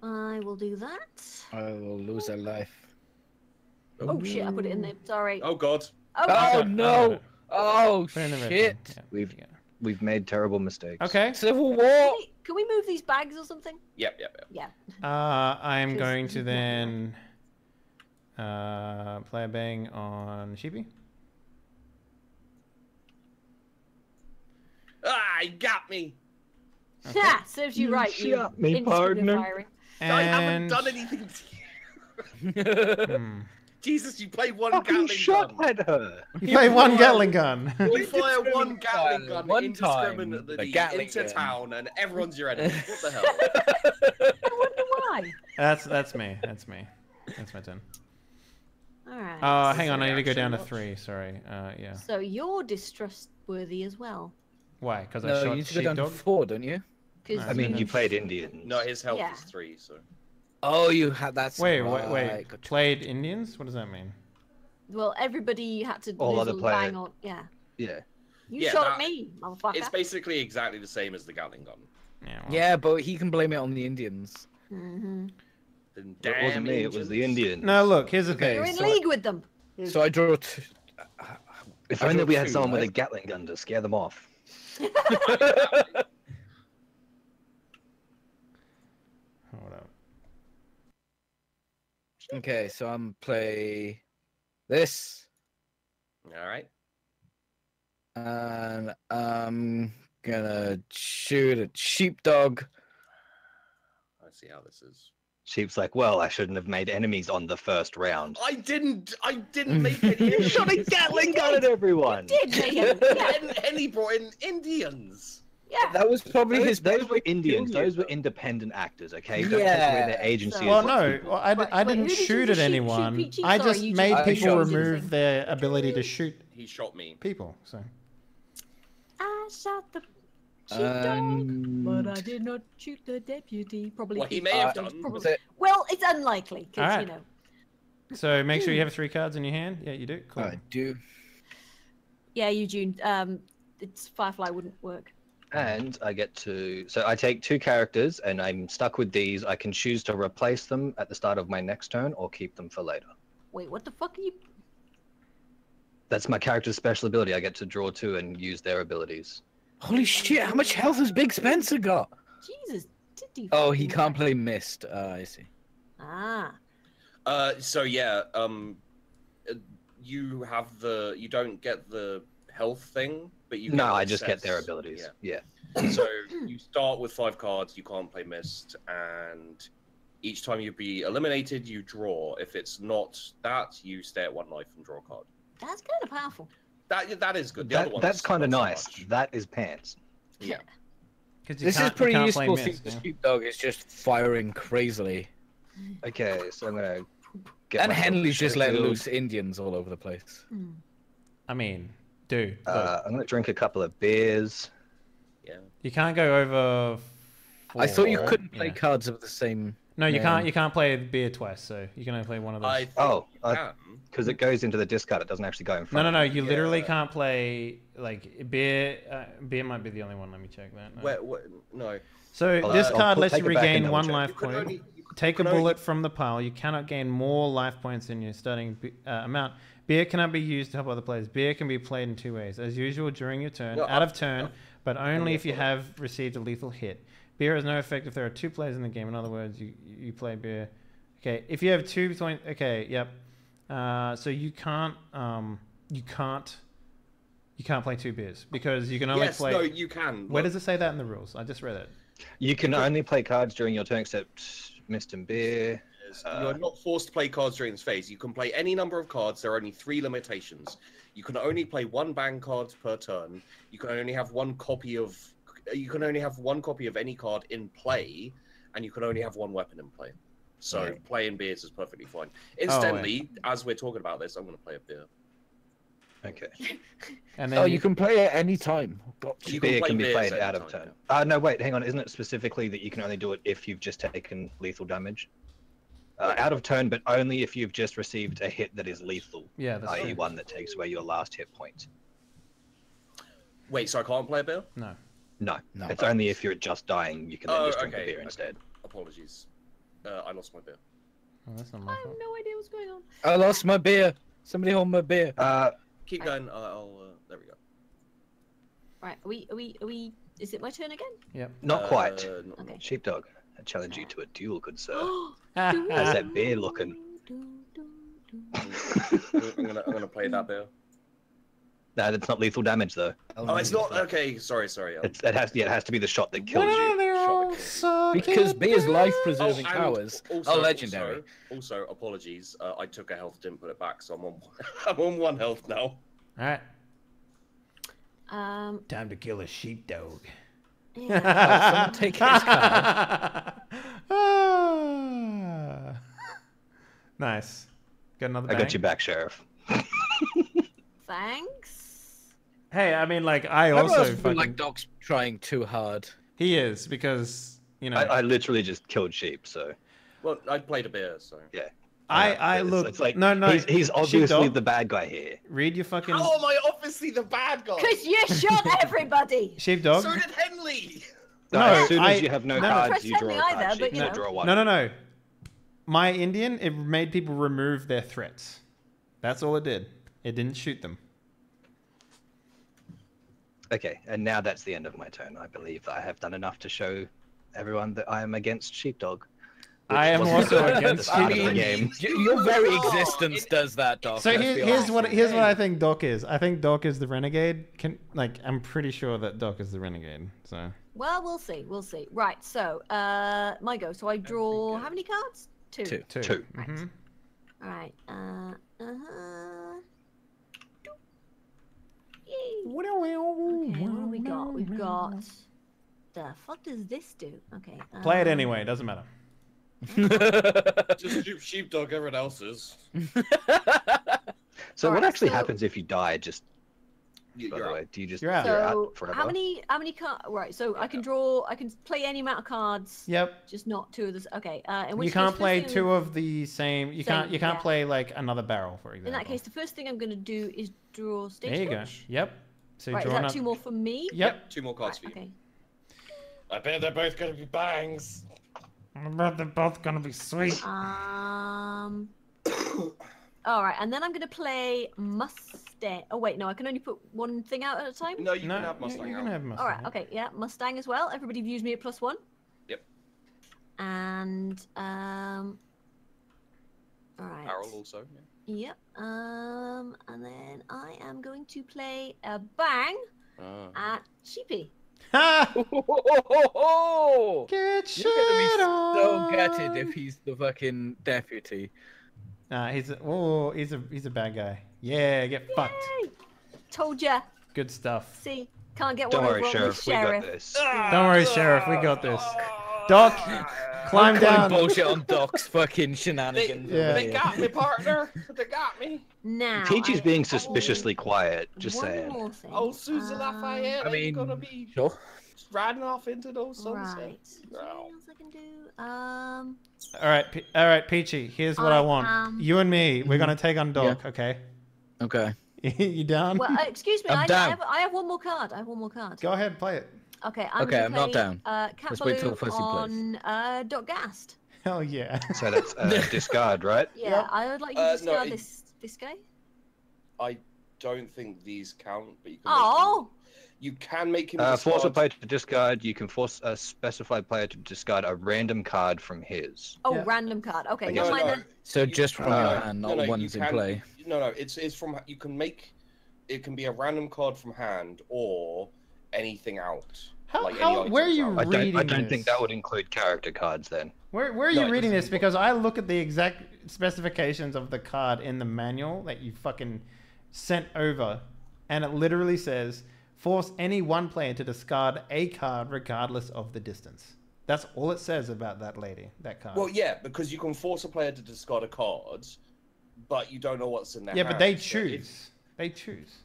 I will do that. I will lose a life. Oh shit! I put it in there. Sorry. Oh God! Oh, Oh I no! it. Oh Put it in the red shit! Yeah, We've- We've made terrible mistakes. Okay. Civil Can War. we, can we move these bags or something? Yep, yep, yep. Yeah. Uh, I am going to not then uh, play a bang on Sheepy. Ah, you got me. Ha! Serves you You right. You shot me, indiscriminate partner. firing. I haven't done anything to you. hmm. Jesus, you play one Fucking Gatling shot gun. at her. you play one Gatling gun. You fire one Gatling gun, gun one indiscriminately the Gatling into gun. town, and everyone's your enemy. What the hell? I wonder why. that's that's me. That's me. That's my turn. All right. Uh, hang on. I need to go reaction down to three. Sorry. Uh, yeah. So you're distrustworthy as well. Why? Because I no, shot you need to go down to four, don't you? Because I I mean, mean, you played Indian. No, his health Yeah. is three, so. Oh, you had that. Wait, right. wait, wait. Gotcha. Played Indians? What does that mean? well, everybody had to All other a player- bang on. Yeah. Yeah. You Yeah, shot that- at me, motherfucker. It's basically exactly the same as the Gatling gun. Yeah. well, Yeah, but he can blame it on the Indians. hmm Then It wasn't damn me. It was the Indians. Indian. No, look. Here's the Okay, You're in so- league with them. So I draw two. If I only we had two, someone with a? Gatling gun to scare them off. Hold up. Okay, so I'm play this, All right. and I'm gonna shoot a sheepdog. I see how this is. Sheep's like, well, I shouldn't have made enemies on the first round. I didn't. I didn't make any. You shot a. Gatling gun at everyone. Did make it? Yeah, and, and he brought in Indians. yeah. That was probably Those, his those best were way to kill Indians. Those were independent actors. Okay, don't take away Yeah. their agency. Well, no, well, I, d- Wait, I wait, didn't did you shoot just at shoot? Shoot anyone. I just you made just- people shot you. remove their ability to shoot He shot me. people. So I shot the sheepdog, Um, but I did not shoot the deputy. Probably. Well, he Pete may have Jones, done. probably- was it- Well, it's unlikely because Alright. you know. so make sure you have three cards in your hand. Yeah, you do. Cool. I do. Yeah, Eugene. Um, it's Firefly wouldn't work. And I get to. So I take two characters, and I'm stuck with these. I can choose to replace them at the start of my next turn, or keep them for later. Wait, what the fuck are you? That's my character's special ability. I get to draw two and use their abilities. Holy shit! How much health has Big Spencer got? Jesus. Did he Oh, he can't play Missed. Uh, I see. Ah. Uh, so yeah, um, uh, you have the. You don't get the health thing, but you. no, get I just get their abilities. Yeah. Yeah. so you start with five cards. You can't play missed, and each time you be eliminated, you draw. If it's not that, you stay at one life and draw a card. That's kind of powerful. That that is good. The other one that's kind of not so nice. That is pants. Yeah. This is pretty useful Missed, since the yeah. sheepdog is just firing crazily. Okay, so I'm gonna. Get And Henley's just letting loose Indians all over the place. I mean, dude, Uh, I'm gonna drink a couple of beers. Yeah. you can't go over. I thought you couldn't play yeah. cards of the same. No, you name. can't. You can't play beer twice. So you can only play one of those. I think Oh, you I- Because it goes into the discard, it doesn't actually go in front. no, no. No. You literally can't play like beer. Uh, beer might be the only one. Let me check that. No. Where, where, no. So I'll- this I'll card put- lets you take it back and regain one check. life You point. only- you Take a can only- bullet from the pile. You cannot gain more life points in your starting uh, amount. Beer cannot be used to help other players. Beer can be played in two ways. As usual, during your turn, No, out of I'm- turn, I'm- but only if you have received a lethal hit. Beer has no effect if there are two players in the game. In other words, you you play beer. Okay, if you have two point. Okay, yep. Uh, so you can't um you can't you can't play two beers because you can only Yes, play. no, you can. Where Look, does it say that in the rules? I just read it. You can only play cards during your turn except Missed and Beer. is Uh, You're not forced to play cards during this phase. You can play any number of cards. There are only three limitations. You can only play one bang card per turn. You can only have one copy of. You can only have one copy of any card in play, and you can only have one weapon in play. So Right. playing beers is perfectly fine. Oh, Incidentally, as we're talking about this, I'm going to play a beer. Okay. And then Oh, you can play at any time. Gotcha. You can beer play can be played out of time, turn. Uh, no, wait, hang on. Isn't it specifically that you can only do it if you've just taken lethal damage? Uh, out of turn, but only if you've just received a hit that is lethal, yeah, that's i.e., one that takes away your last hit point. Wait, so I can't play a beer? No. No, No. it's only if you're just dying you can then Oh, just drink okay, the beer okay. instead. Apologies. Uh, I lost my beer. Oh, that's not I my have no idea what's going on. I lost my beer. Somebody hold my beer. Uh, Keep going. Uh, I'll. Uh, there we go. Right, are we? Are we? Are we? Is it my turn again? Yep. not quite. Uh, not- Okay. Sheepdog, I challenge you to a duel, good sir. How's that beer looking? I'm gonna, I'm gonna play that beer. No, that's not lethal damage though. Oh, it's not. Okay, sorry, sorry. It's, it has, yeah, it has to be the shot that kills you. Because beer's life preserving and powers also- are legendary. Also, also apologies. Uh, I took a health, didn't put it back, so I'm on. I'm on one health now. All right. Um. Time to kill a sheepdog. Yeah. someone take his card. Ah. nice. Got another I got you back, Sheriff. Thanks. Hey, I mean, like, I I also also fucking... like Doc's trying too hard. He is, because, you know... I, I literally just killed sheep, so Well, I played a beer, so. Yeah. I, I it's- look... It's like no, no, he's, he's obviously the bad guy here. Read your fucking... How am I obviously the bad guy? Because you shot everybody. Sheep Sheepdog? So did Henley. No, No, as soon I- as you have no, no, no. cards, you draw a card. either, sheep. but, you you draw one. No, no, no. My Indian, it made people remove their threats. That's all it did. It didn't shoot them. Okay, and now that's the end of my turn. I believe that I have done enough to show everyone that I am against sheepdog. I am also against start of game. Your very existence it- does that, Doc. So here, here's honest. what here's what I think Doc is. I think Doc is the renegade. Can like I'm pretty sure that Doc is the renegade. So Well, we'll see. We'll see. Right. So, uh, my go. So I draw how many cards? Two. Two. two. Two. Mhm. All right. Uh. Uh huh. Yay. Okay. What do we got? We've got. The fuck does this do? Okay. Play it um, anyway. Doesn't matter. Just sheep, sheepdog, everyone else's. So what Alright, actually so- happens if you die? Just You- by You're the out. way, do you just You're out. you're So out forever? how many? How many cards? Right. So I can draw. I can play any amount of cards. Yep. Just not two of this. Okay. Uh, in which You can't play thing I'm two of the same. You can't. You can't yeah. play like another barrel, for example. In that case, the first thing I'm going to do is draw stage there you go. Yep. So Right. Is that two more for me? Yep. Two more cards Right, for you. okay. I bet they're both gonna be bangs. I bet they're both gonna be sweet. Um. All right, and then I'm going to play Mustang. Oh wait, no, I can only put one thing out at a time. No, you no, can have Mustang you out. can have Mustang. All right, okay, yeah, Mustang as well. Everybody views me at plus one. Yep. And um. All right. Barrel also. Yeah. Yep. Um, and then I am going to play a bang Ah. at Sheepy. Ha! Oh, Get You're gonna be so on. gutted if he's the fucking deputy. Nah, he's a, oh, he's a he's a bad guy. Yeah, get fucked. Told ya. Good stuff. See, can't get Don't one worry, over on sheriff. We got this. Don't worry, sheriff. We got this. Doc, climb Calling down. bullshit on Doc's fucking shenanigans. Yeah. They here. got me, partner. They got me. Now. Peachy's being I- suspiciously quiet. Just one saying. More thing. Oh, Susan Um, Lafayette. I are you mean, gonna be Sure. riding off into those sunsets? Right. No. anything else I can do? Um. All right, Pe- all right, Peachy. Here's what I, I want. am- You and me, we're Mhm. gonna take on Doc. Okay. Okay. you down? Well, uh, excuse me. I'm I, I, down. have, I have one more card. I have one more card. Go ahead, play it. Okay. I'm Okay, I'm not down. Uh, Cat Let's wait till Balou Fussy plays. on uh, Doc Gast. Hell yeah. So that's uh, discard, right? Yeah, Yep. I would like you Uh, to no, discard it- this this guy. I don't think these count, but you can. Oh. You can make him. Uh, force a player to discard. You can force a specified player to discard a random card from his. Oh, Yeah. random card. Okay, I never mind no, then. So You- just from Uh, your hand, no, not no, you ones in can- play. No, no, it's it's from you can make. It can be a random card from hand or anything out. How, like any how, where are you out. I don't. reading I don't think that would include character cards then. Where, where are you it reading this? Because I look at the exact specifications of the card in the manual that you fucking sent over, and it literally says force any one player to discard a card regardless of the distance. That's all it says about that lady, that card. Well, yeah, because you can force a player to discard a card, but you don't know what's in their yeah, but they hand, so choose. They choose.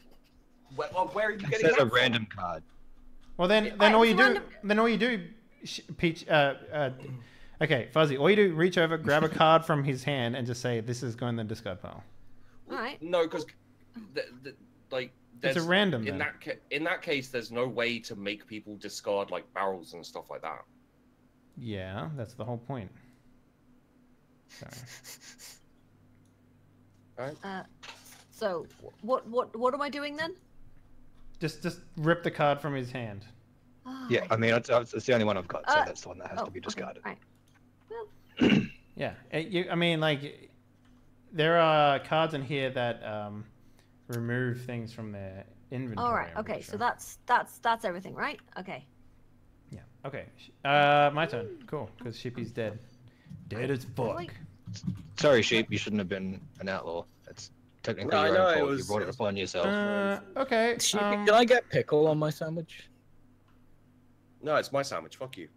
Where, well, where are you It getting says that a from? random card. Well, then, Alright, then all you do, random- then all you do, Peach. Uh, uh, okay, Fuzzy. All you do, reach over, grab a card from his hand, and just say, "This is going in the discard pile." All right. No, because th- th- like It's there's a random. in Then. that ca- in that case, there's no way to make people discard like barrels and stuff like that. Yeah, that's the whole point. Sorry. Uh, so what what what am I doing then? Just, just rip the card from his hand. Yeah, I mean, it's, it's the only one I've got, so Uh, that's the one that has oh, to be okay, discarded. Right. Yeah, it, you, I mean, like, there are cards in here that um, remove things from their inventory. All right. I'm Okay. pretty So that's that's that's everything, right? Okay. yeah. Okay. Uh, my turn. Cool, because Shippy's dead. Dead as fuck. Wait. Sorry, sheep. You shouldn't have been an outlaw. It's technically No, I your know, own fault. was- you brought it it upon yourself. Uh, okay. Um, Can I get pickle on my sandwich? No, it's my sandwich. Fuck you.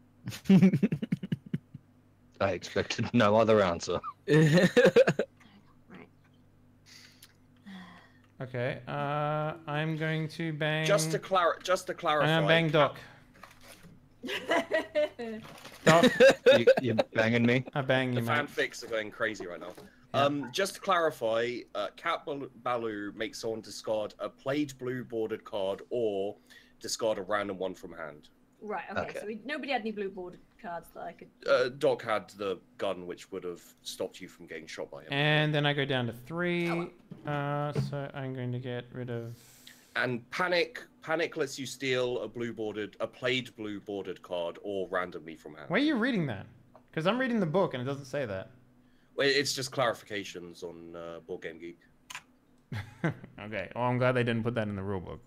I expected no other answer. Okay. Uh, I'm going to bang. Just to clar- just to clarify. I'm bang Doc. Doc. you, you're banging me. I bang The you, mate. fanfics are going crazy right now. Yeah. Um, just to clarify, uh, Cat Bal- Balou makes someone discard a played blue bordered card or discard a random one from hand. right. Okay. Okay. So we, nobody had any blue bordered cards that I could. Uh, Doc had the gun, which would have stopped you from getting shot by him. And then I go down to three. Uh, so I'm going to get rid of. And panic, panic lets you steal a blue bordered, a played blue bordered card or randomly from hand. Where are you reading that? Because I'm reading the book and it doesn't say that. Well, it's just clarifications on uh, Board Game Geek. okay. Well, I'm glad they didn't put that in the rule book.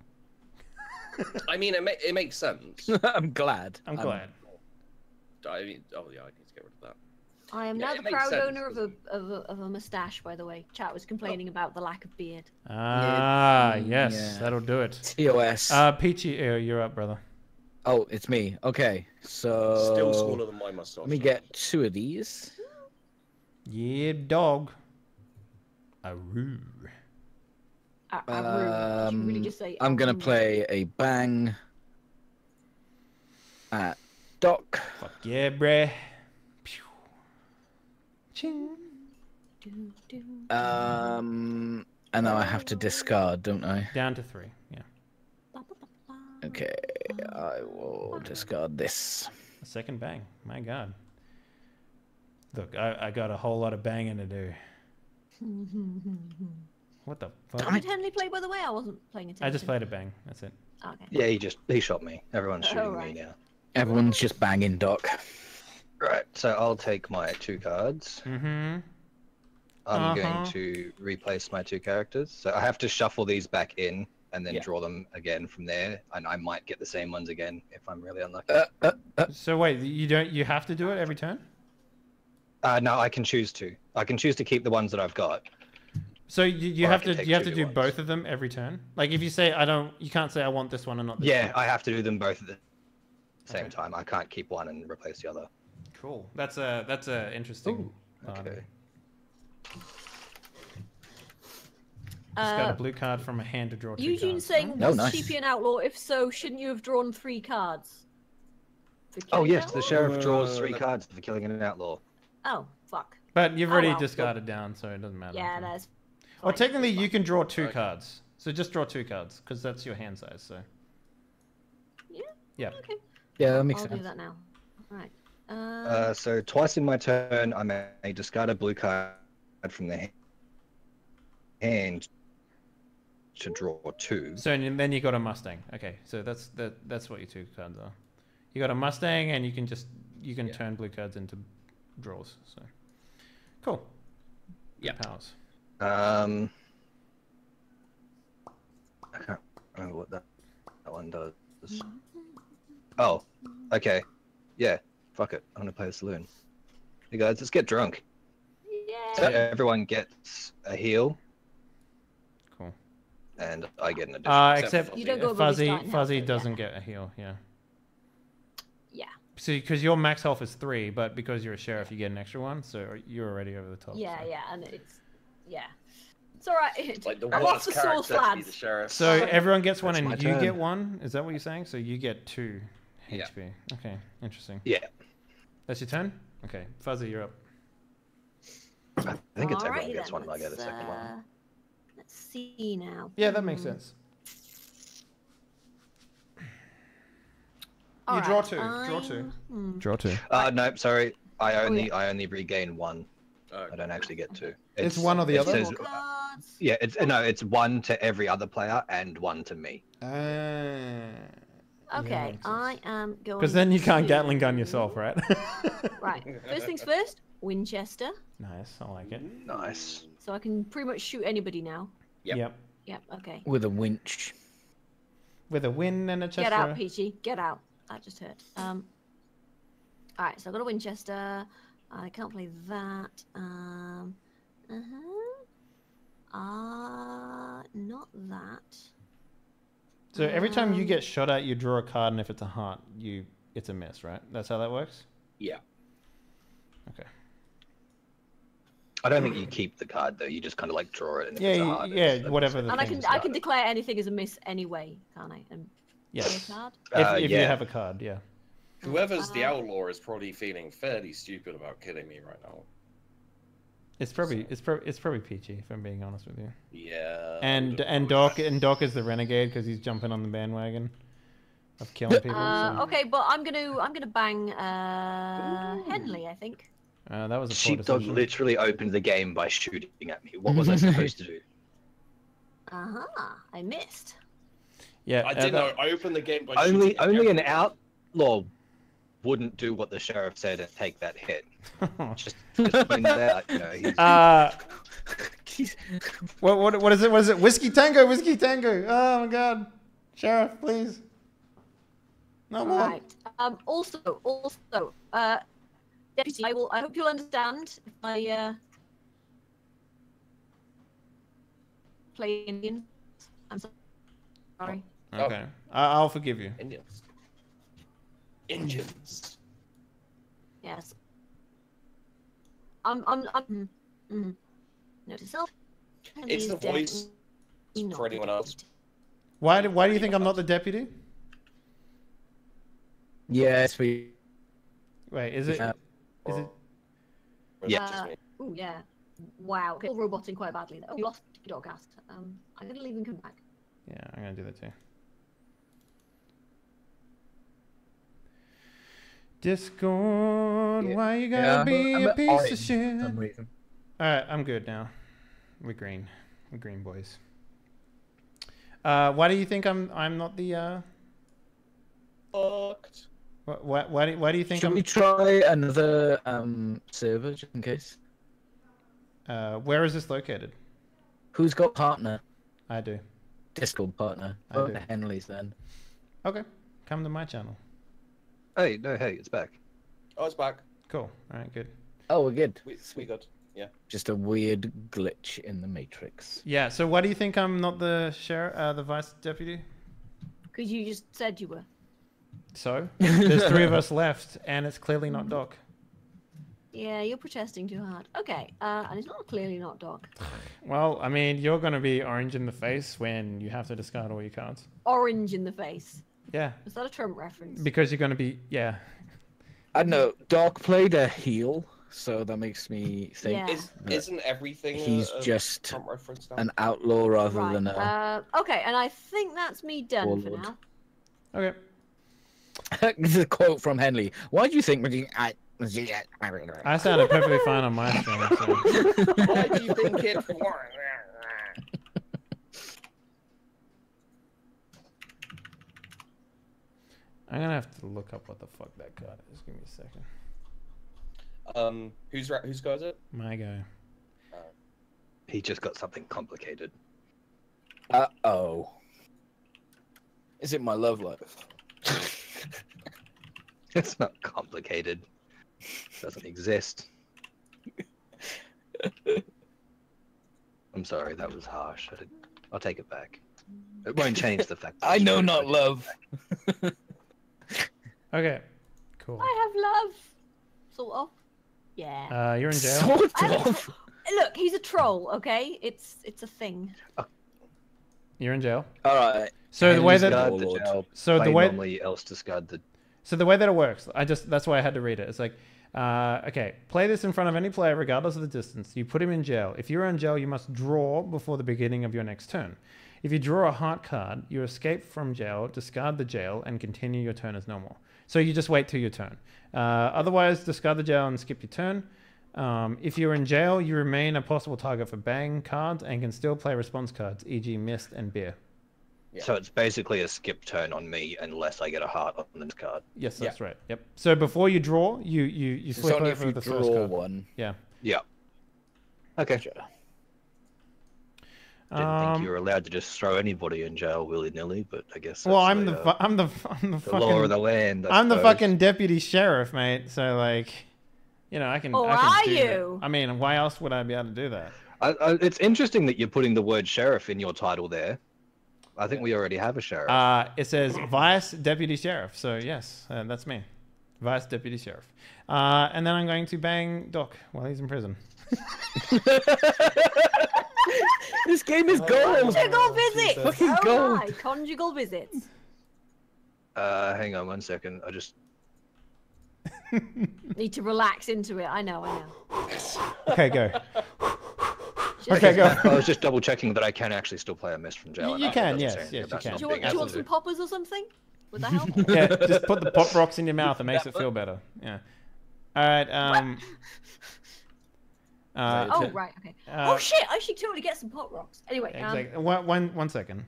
I mean, it, ma- it makes sense. I'm glad. I'm glad. I mean, oh yeah, I need to get rid of that. I am Yeah, now the proud sense, owner of a, of a of a mustache. By the way, chat was complaining about the lack of beard. Ah, yes, yeah. that'll do it. TOS. Uh, Peachy, uh, you're up, brother. oh, it's me. Okay, so Still smaller than my mustache. Let me get two of these. Yeah, dog. Aroo. Uh, you really Um, just say. I'm gonna play a bang at Doc. Fuck yeah, bruh. Pew. Ching. Do, do, Um, and now I have to discard, don't I? Down to three. Yeah. Okay, I will discard this. A second bang. My God. Look, I, I got a whole lot of banging to do. What the fuck? Did Henley play by the way? I wasn't playing attention. I just played a bang. That's it. Okay. Yeah, he just he shot me. Everyone's Oh, shooting right. me now. Everyone's just banging Doc. Right. So I'll take my two cards. Mm-hmm. I'm Uh-huh. going to replace my two characters. So I have to shuffle these back in and then Yeah. draw them again from there. And I might get the same ones again if I'm really unlucky. Uh, uh, uh, So wait, you don't you have to do it every turn? Uh, no, I can choose to. I can choose to keep the ones that I've got. So you, you have to you have to do ones. both of them every turn. Like if you say I don't, you can't say I want this one and not this Yeah, one. I have to do them both at the same Okay. time. I can't keep one and replace the other. Cool. That's a that's a interesting. Ooh, um, okay. Just got Uh, a blue card from a hand to draw two Eugene cards. saying, Oh, was nice. Sheepy an outlaw? If so, shouldn't you have drawn three cards? Oh yes, an the sheriff draws Uh, three cards for killing an outlaw. Oh, fuck. But you've Oh, already well. discarded down, so it doesn't matter. Yeah, so. that's. Well, technically, you can draw two Okay. cards. So just draw two cards because that's your hand size. So Yeah. Yeah. Okay. yeah, that makes I'll sense. do that now. Right. Uh, Uh, so twice in my turn, I may discard a blue card from the hand to draw two. so and then you got a Mustang. Okay, so that's that that's what your two cards are. You got a Mustang, and you can just you can Yeah. turn blue cards into draws. So cool. Yeah. Powers. Um, I can't remember what that, that one does. Oh, okay. Yeah, fuck it. I'm gonna play the saloon. Hey guys, let's get drunk. Yeah. So everyone gets a heal, Cool. and I get an additional. Uh, Except except You don't Fuzzy. go Fuzzy Fuzzy doesn't get a heal. Yeah. Yeah. So because your max health is three, but because you're a sheriff, you get an extra one. So you're already over the top. Yeah, so. yeah, and it's yeah, it's all right. It's like the I'm worst the sauce, character to be lads. the sheriff. So everyone gets one, That's and you turn. get one. Is that what you're saying? So you get two Yeah. HP. Okay, interesting. Yeah, That's your turn. Okay, Fuzzy, you're up. I think it's Alrighty everyone gets then, one, and I get a let's, second one. uh, Let's see now. Yeah, that makes sense. All You draw right, two, draw two. I'm- hmm. Draw two. Uh, nope, sorry. I Oh, only yeah. I only regain one. Uh, I don't actually get two. It's one or the it other? says- More cards. yeah, it's no, it's one to every other player and one to me. Okay, I am going. Because then you can't to- Gatling gun yourself, right? Right. First things first. Winchester, nice. I like it. Nice. so I can pretty much shoot anybody now. Yep. Yep. Yep. Okay. With a winch. With a win and a chest. Get out, roll. Peachy. Get out. That just hurt. Um. All right, so I've got a Winchester. I can't play that. Um. Uh huh. Uh, not that. So every time you Um, get shot at, you draw a card, and if it's a heart, you it's a miss, right? That's how that works. yeah. Okay. I don't think you keep the card though. You just kind of like draw it. And if Yeah, it's a you- hard, yeah, it's- it's- whatever the And I can. I can declare anything as a miss anyway, can't I? And play a Yes. card. If, Uh, if you have a card, yeah. Whoever's the Uh, outlaw is probably feeling fairly stupid about killing me right now. It's probably it's probably it's probably peachy if I'm being honest with you. Yeah. And and Doc and Doc is the renegade because he's jumping on the bandwagon of killing people. Uh, so- okay, but I'm gonna I'm gonna bang uh, Henley. I think. Uh, that was a poor Sheepdog literally opened the game by shooting at me. What was I supposed to do? Uh huh. I missed. Yeah, I uh, didn't know. I opened the game by only shooting only an outlaw wouldn't do what the sheriff said and take that hit. Just, just putting that you know, he's, uh, Jeez. what, what, what is it? What is it? Whiskey Tango, Whiskey Tango. Oh my God, Sheriff, please. No more. Right. Um. Also, also, uh, deputy, I will. I hope you'll understand if I uh play Indian. I'm so- sorry. Okay, I I'll forgive you. Indians. Engines. Yes. I'm. I'm. I'm. Mm, mm. Note to self. It's the Henry is dead, voice not for anyone else. Why? do- Why do you think I'm not the deputy? Yes, we. Wait, is it? Yeah. Is it? Or is it Yeah. just me? Oh yeah. Wow. Okay. Roboting quite badly. though. Oh, you lost your dogcast. Um. I'm gonna leave and come back. Yeah, I'm gonna do that too. Discord, Yeah. why you gotta Yeah, be I'm a piece orange of for shit? some reason. Alright, I'm good now. We're green. We're green boys. Uh, why do you think I'm I'm not the uh? Fucked. What? why why do, why do you think Should I'm? we try another um server just in case? Uh, where is this located? Who's got partner? I do. Discord partner. I Go do. Henley's then. Okay, come to my channel. Hey, no, hey, it's back. Oh, it's back. Cool. All right, good. Oh, we're good. We, we good. Yeah. Just a weird glitch in the matrix. Yeah. So why do you think I'm not the sheriff, uh, the vice deputy? Because you just said you were. So there's three of us left, and it's clearly not Doc. Yeah, you're protesting too hard. Okay. Uh, and it's not clearly not Doc. Well, I mean, you're going to be orange in the face when you have to discard all your cards. Orange in the face. Yeah, Is that a term reference? because you're going to be, yeah. I don't know. Doc played a heel, so that makes me think Yeah. Is, isn't everything he's a just Trump reference now? an outlaw rather right. than a. Uh, okay, and I think that's me done for now. Okay. this is a quote from Henley. Why do you think? I, I sounded perfectly fine on my stream. So. Why do you think it? I'm going to have to look up what the fuck that card is. Give me a second. um, who's ra- whose guy is it? My guy. He just got something complicated. Uh oh. Is it my love life? It's not complicated. It doesn't exist. I'm sorry, that was harsh. I did... I'll take it back. It won't change the fact. that I know not love. Okay. Cool. I have love. Sort of. Yeah. Uh, you're in jail. Sort of. Look, he's a troll, okay? It's it's a thing. You're in jail. All right. So the way that the jail. So the way- normally else discard the. So the way that it works, I just that's why I had to read it. It's like, uh, okay, play this in front of any player, regardless of the distance. You put him in jail. If you're in jail, you must draw before the beginning of your next turn. If you draw a heart card, you escape from jail, discard the jail, and continue your turn as normal. So you just wait till your turn. Uh, otherwise, discard the jail and skip your turn. Um, if you're in jail, you remain a possible target for bang cards and can still play response cards, e.g., missed and beer. Yeah. So it's basically a skip turn on me unless I get a heart on this card. Yes, Yeah. that's right. Yep. So before you draw, you you you It's flip only if over you the draw first card. one. Yeah. Yeah. Okay. Sure. I didn't Um, think you were allowed to just throw anybody in jail willy nilly, but I guess. Well, I'm the uh, I'm the I'm the the fucking law of the land. I I'm the fucking deputy sheriff, mate. So like, you know, I can. Oh, I can are do that. you? I mean, why else would I be able to do that? I, I, it's interesting that you're putting the word sheriff in your title there. I think we already have a sheriff. Uh, it says vice deputy sheriff. So yes, uh, that's me, vice deputy sheriff. Uh, and then I'm going to bang Doc while he's in prison. this game is gold. Conjugal visits. Fucking oh gold. my, conjugal visits. Uh, hang on one second. I just. Need to relax into it. I know. I know. Okay, go. Just- Okay, go. I was just double checking that I can actually still play a missed from jail. You- you can, doesn't yes, yes, you can. not Do you, want, being do you want some poppers or something? Would that help? Yeah, just put the pop rocks in your mouth. It makes it feel better. Yeah. All right. Um. Uh, oh to- right. Okay. uh, oh shit! I should totally get some pot rocks. Anyway. Um, One, one, one second.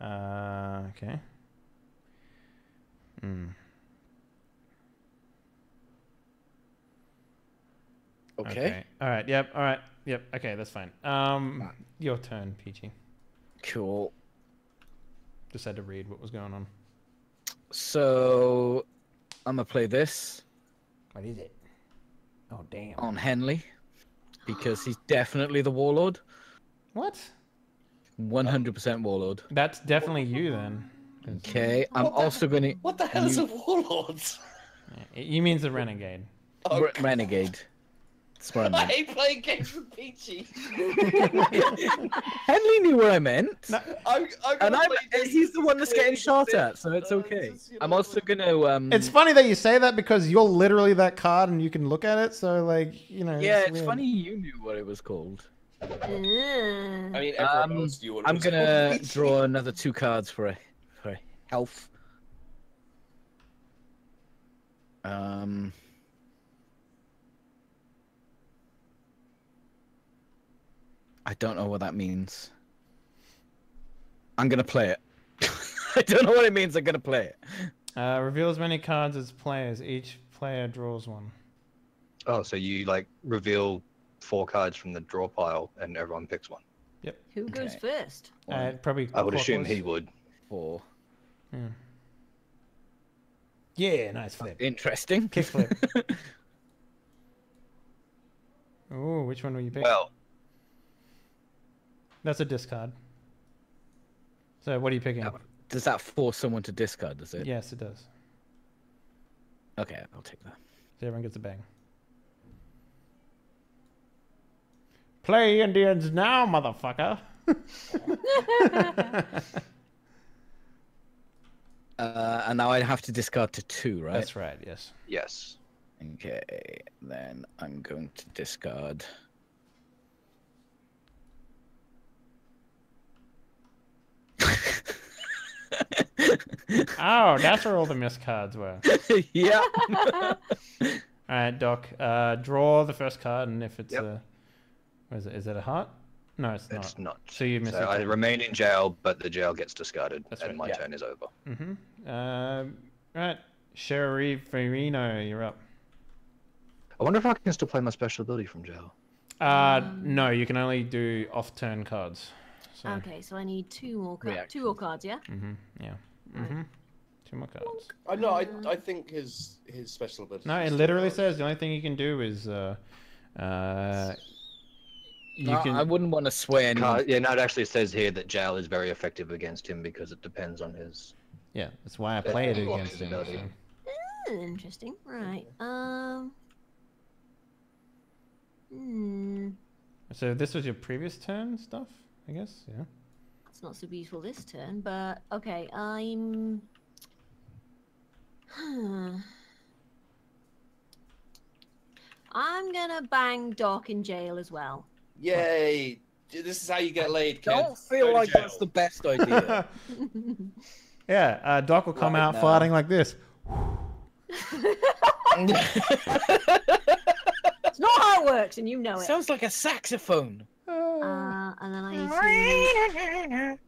Uh, okay. Mm. Okay. All right. Yep. All right. Yep. Okay. That's fine. Um, your turn, Peachy. Cool. Just had to read what was going on. So I'm gonna play this What is it? Oh damn. on Henley because he's definitely the warlord. What? 100% warlord. That's definitely you then. Okay. I'm What the- also gonna What the hell is a warlord? Yeah, You means the renegade. Oh, Re- renegade. That's what I I hate playing games with Peachy. Henley knew what I meant. No, I'm, I'm And I'm, play and this he's the one that's getting shot at, so it's uh, okay. this is, you I'm know, also gonna um. It's funny that you say that because you're literally that card and you can look at it. So like you know. Yeah, it's weird. funny you knew what it was called. I mean, everyone Um, else knew what it I'm was gonna called. draw another two cards for a for a health. Um. I don't know what that means. I'm gonna play it. I don't know what it means. I'm gonna play it. Uh, reveal as many cards as players. Each player draws one. Oh, so you like reveal four cards from the draw pile and everyone picks one. Yep. Who goes first? Uh, probably. I would assume clockwise. he would. four. Yeah, nice flip. Interesting. Kick flip. Ooh, which one will you pick? Well, That's a discard. So what are you picking? Yeah. Does that force someone to discard? Does it? Yes, it does. Okay, I'll take that. So everyone gets a bang. Play Indians now, motherfucker. Uh, and now I have to discard to two, right? That's right. Yes. yes. Okay, then I'm going to discard. Oh, that's where all the missed cards were. yeah. All right, Doc. Uh, draw the first card, and if it's Yep. a, what is it? Is it a heart? No, it's not. It's not. So you miss So it. I remain in jail, but the jail gets discarded, That's and right, my yeah. turn is over. Mm-hmm. Um, right, Sherry Farino, you're up. I wonder if I can still play my special ability from jail. Uh, Um, no, you can only do off-turn cards. So, Okay, so I need two more cards. Two more cards, yeah. Mm-hmm. Yeah. Mm-hmm. Two more cards. I know. I, I think his his special ability. No, it literally says the only thing you can do is uh, uh, you No, can. I wouldn't want to swear. anyone. Uh, yeah, no, it actually says here that jail is very effective against him because it depends on his. Yeah, that's why I Yeah, play it against him. so. Hmm, Interesting. Right. Um. Hmm. So this was your previous turn stuff, I guess. Yeah. That's not so beautiful this turn, but okay. I'm. I'm gonna bang Doc in jail as well. Yay! This is how you get laid, kid. Don't feel Go like that's the best idea. yeah. Uh, Doc will come Right out now. farting like this. It's not how it works, and you know it. Sounds like a saxophone. Uh, and then I need to.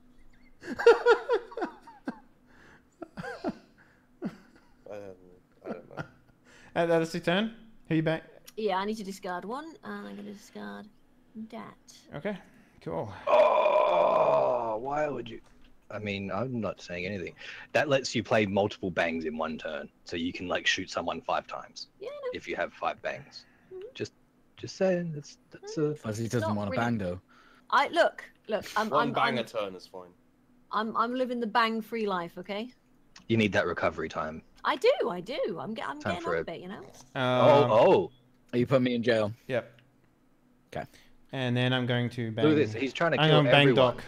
Um, I don't know. Uh, that's your turn. Who you back? Yeah, I need to discard one, and I'm gonna discard that. Okay. Cool. Oh, why would you? I mean, I'm not saying anything. That lets you play multiple bangs in one turn, so you can like shoot someone five times Yeah, no, if you have five bangs. Just, just saying. That's that's a. Fuzzy doesn't want to really- bang though. I look, look. I'm, One I'm, bang I'm, a turn is fine. I'm, I'm living the bang free life. Okay. You need that recovery time. I do, I do. I'm, get, I'm Time getting for on a- a bit, you know. Um, oh, Are you put me in jail? Yep. Okay. And then I'm going to oh! bang. Look at this. He's trying to I'm kill gonna bang. Doc.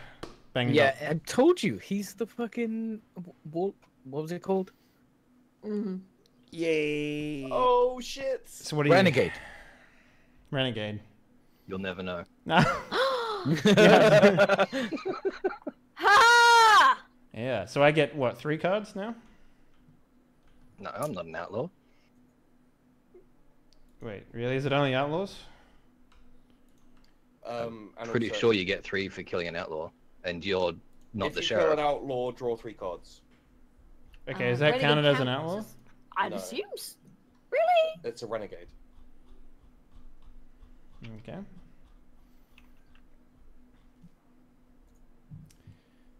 Bang Yeah, Doc. I told you. He's the fucking what? What was it called? hmm Yay. Oh shit! So what are you? Renegade. Renegade. You'll never know. ha! yeah. So I get what? Three cards now? No, I'm not an outlaw. Wait, really? Is it only outlaws? Um, and Pretty also, sure you get three for killing an outlaw, and you're not the sheriff. if the you kill an outlaw, draw three cards. Okay, Uh, is that counted as an outlaw? as- I'd No. assume. Really? It's a renegade. Okay.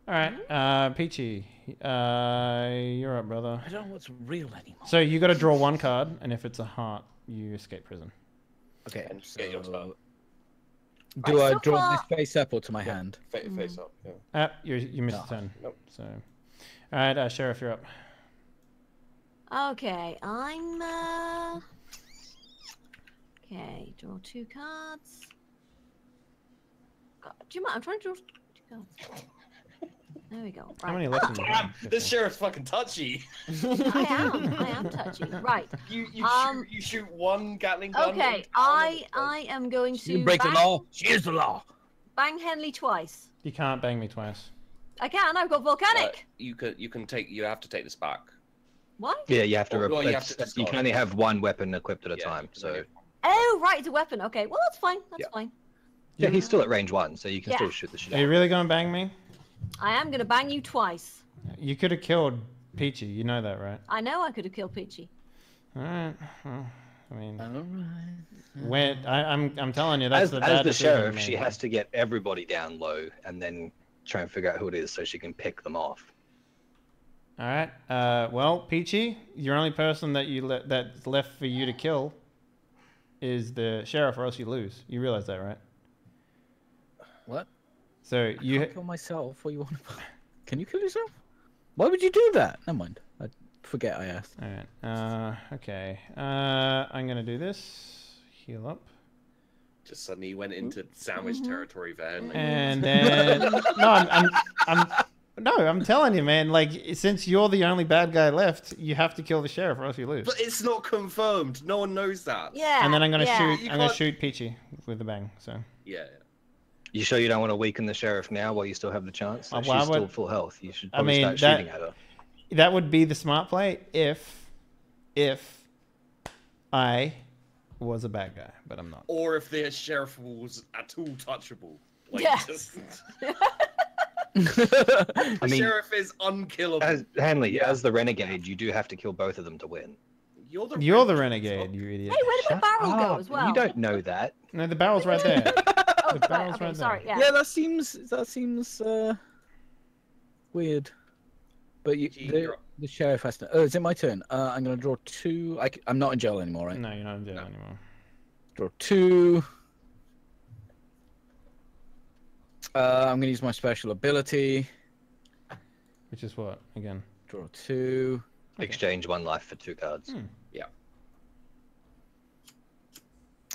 All right, uh, Peachy, uh, you're up, brother. I don't know what's real anymore. So you got to draw one card, and if it's a heart, you escape prison. Okay. And get your turn. Do Right, I draw far- this face up or to my hand? Fa- Mm. Face up. Yeah. Ah, you you missed No. a turn. Nope. So, all right, uh, sheriff, you're up. Okay, I'm. Uh... Okay, draw two cards. God, do you mind? I'm trying to draw two cards. There we go. Right. How many left in the Damn, this sheriff's fucking touchy. I am. I am touchy. Right. You you Um, shoot you shoot one Gatling gun. Okay, I I am going to You break the law. She is the law. bang Henley twice. You can't bang me twice. I can. I've got Uh, volcanic. you can you can take you have to take this back. What? Yeah, you have to. Well, you have to you can only have one weapon equipped at a Yeah, time. So only- Oh, right, it's a weapon. Okay, well that's fine. That's Yeah. fine. yeah, he's still at range one, so you can Yeah. still shoot the shit Are you really gonna bang me? I am gonna bang you twice. You could have killed Peachy. You know that, right? I know I could have killed Peachy. All right. Well, I mean, Alright. when I, I'm I'm telling you, that's As, the as the sheriff, she has to get everybody down low and then try and figure out who it is so she can pick them off. All right. Uh, well, Peachy, your only person that you le- that's left for you to kill is the sheriff, or else you lose. You realize that, right? What? So You you can't kill myself. What you want? To... Can you kill yourself? Why would you do that? Never mind. I forget I asked. All right. Uh, okay. Uh, I'm gonna do this. Heal up, Just suddenly went into sandwich Mhm. territory there. like- and then no, I'm, I'm, I'm, no, I'm telling you, man. Like since you're the only bad guy left, you have to kill the sheriff, or else you lose. But it's not confirmed. No one knows that. Yeah. and then I'm gonna yeah. shoot. You I'm gonna shoot Peachy with a bang. So Yeah. You sure you don't want to weaken the sheriff now while you still have the chance? Uh, She's why still full health. You should I mean, start that- shooting at her. that would be the smart play if, if, I was a bad guy, but I'm not. Or if the sheriff was at all touchable. Like, Yeah. just, I the mean, sheriff is unkillable. as Henley, Yeah. as the renegade, you do have to kill both of them to win. You're the You're the renegade, you idiot. Hey, where did my barrel go as well? You don't know that. No, the barrel's right there. Oh, The barrel's okay, right sorry. there. Yeah. Yeah, that seems that seems uh, weird. But you, the, the sheriff has to. Oh, is it my turn? Uh, I'm gonna draw two. I, am not in jail anymore, right? No, you're not in jail No. anymore. Draw two. Uh, I'm gonna use my special ability. Which is what again? Draw two. Okay. Exchange one life for two cards. Hmm.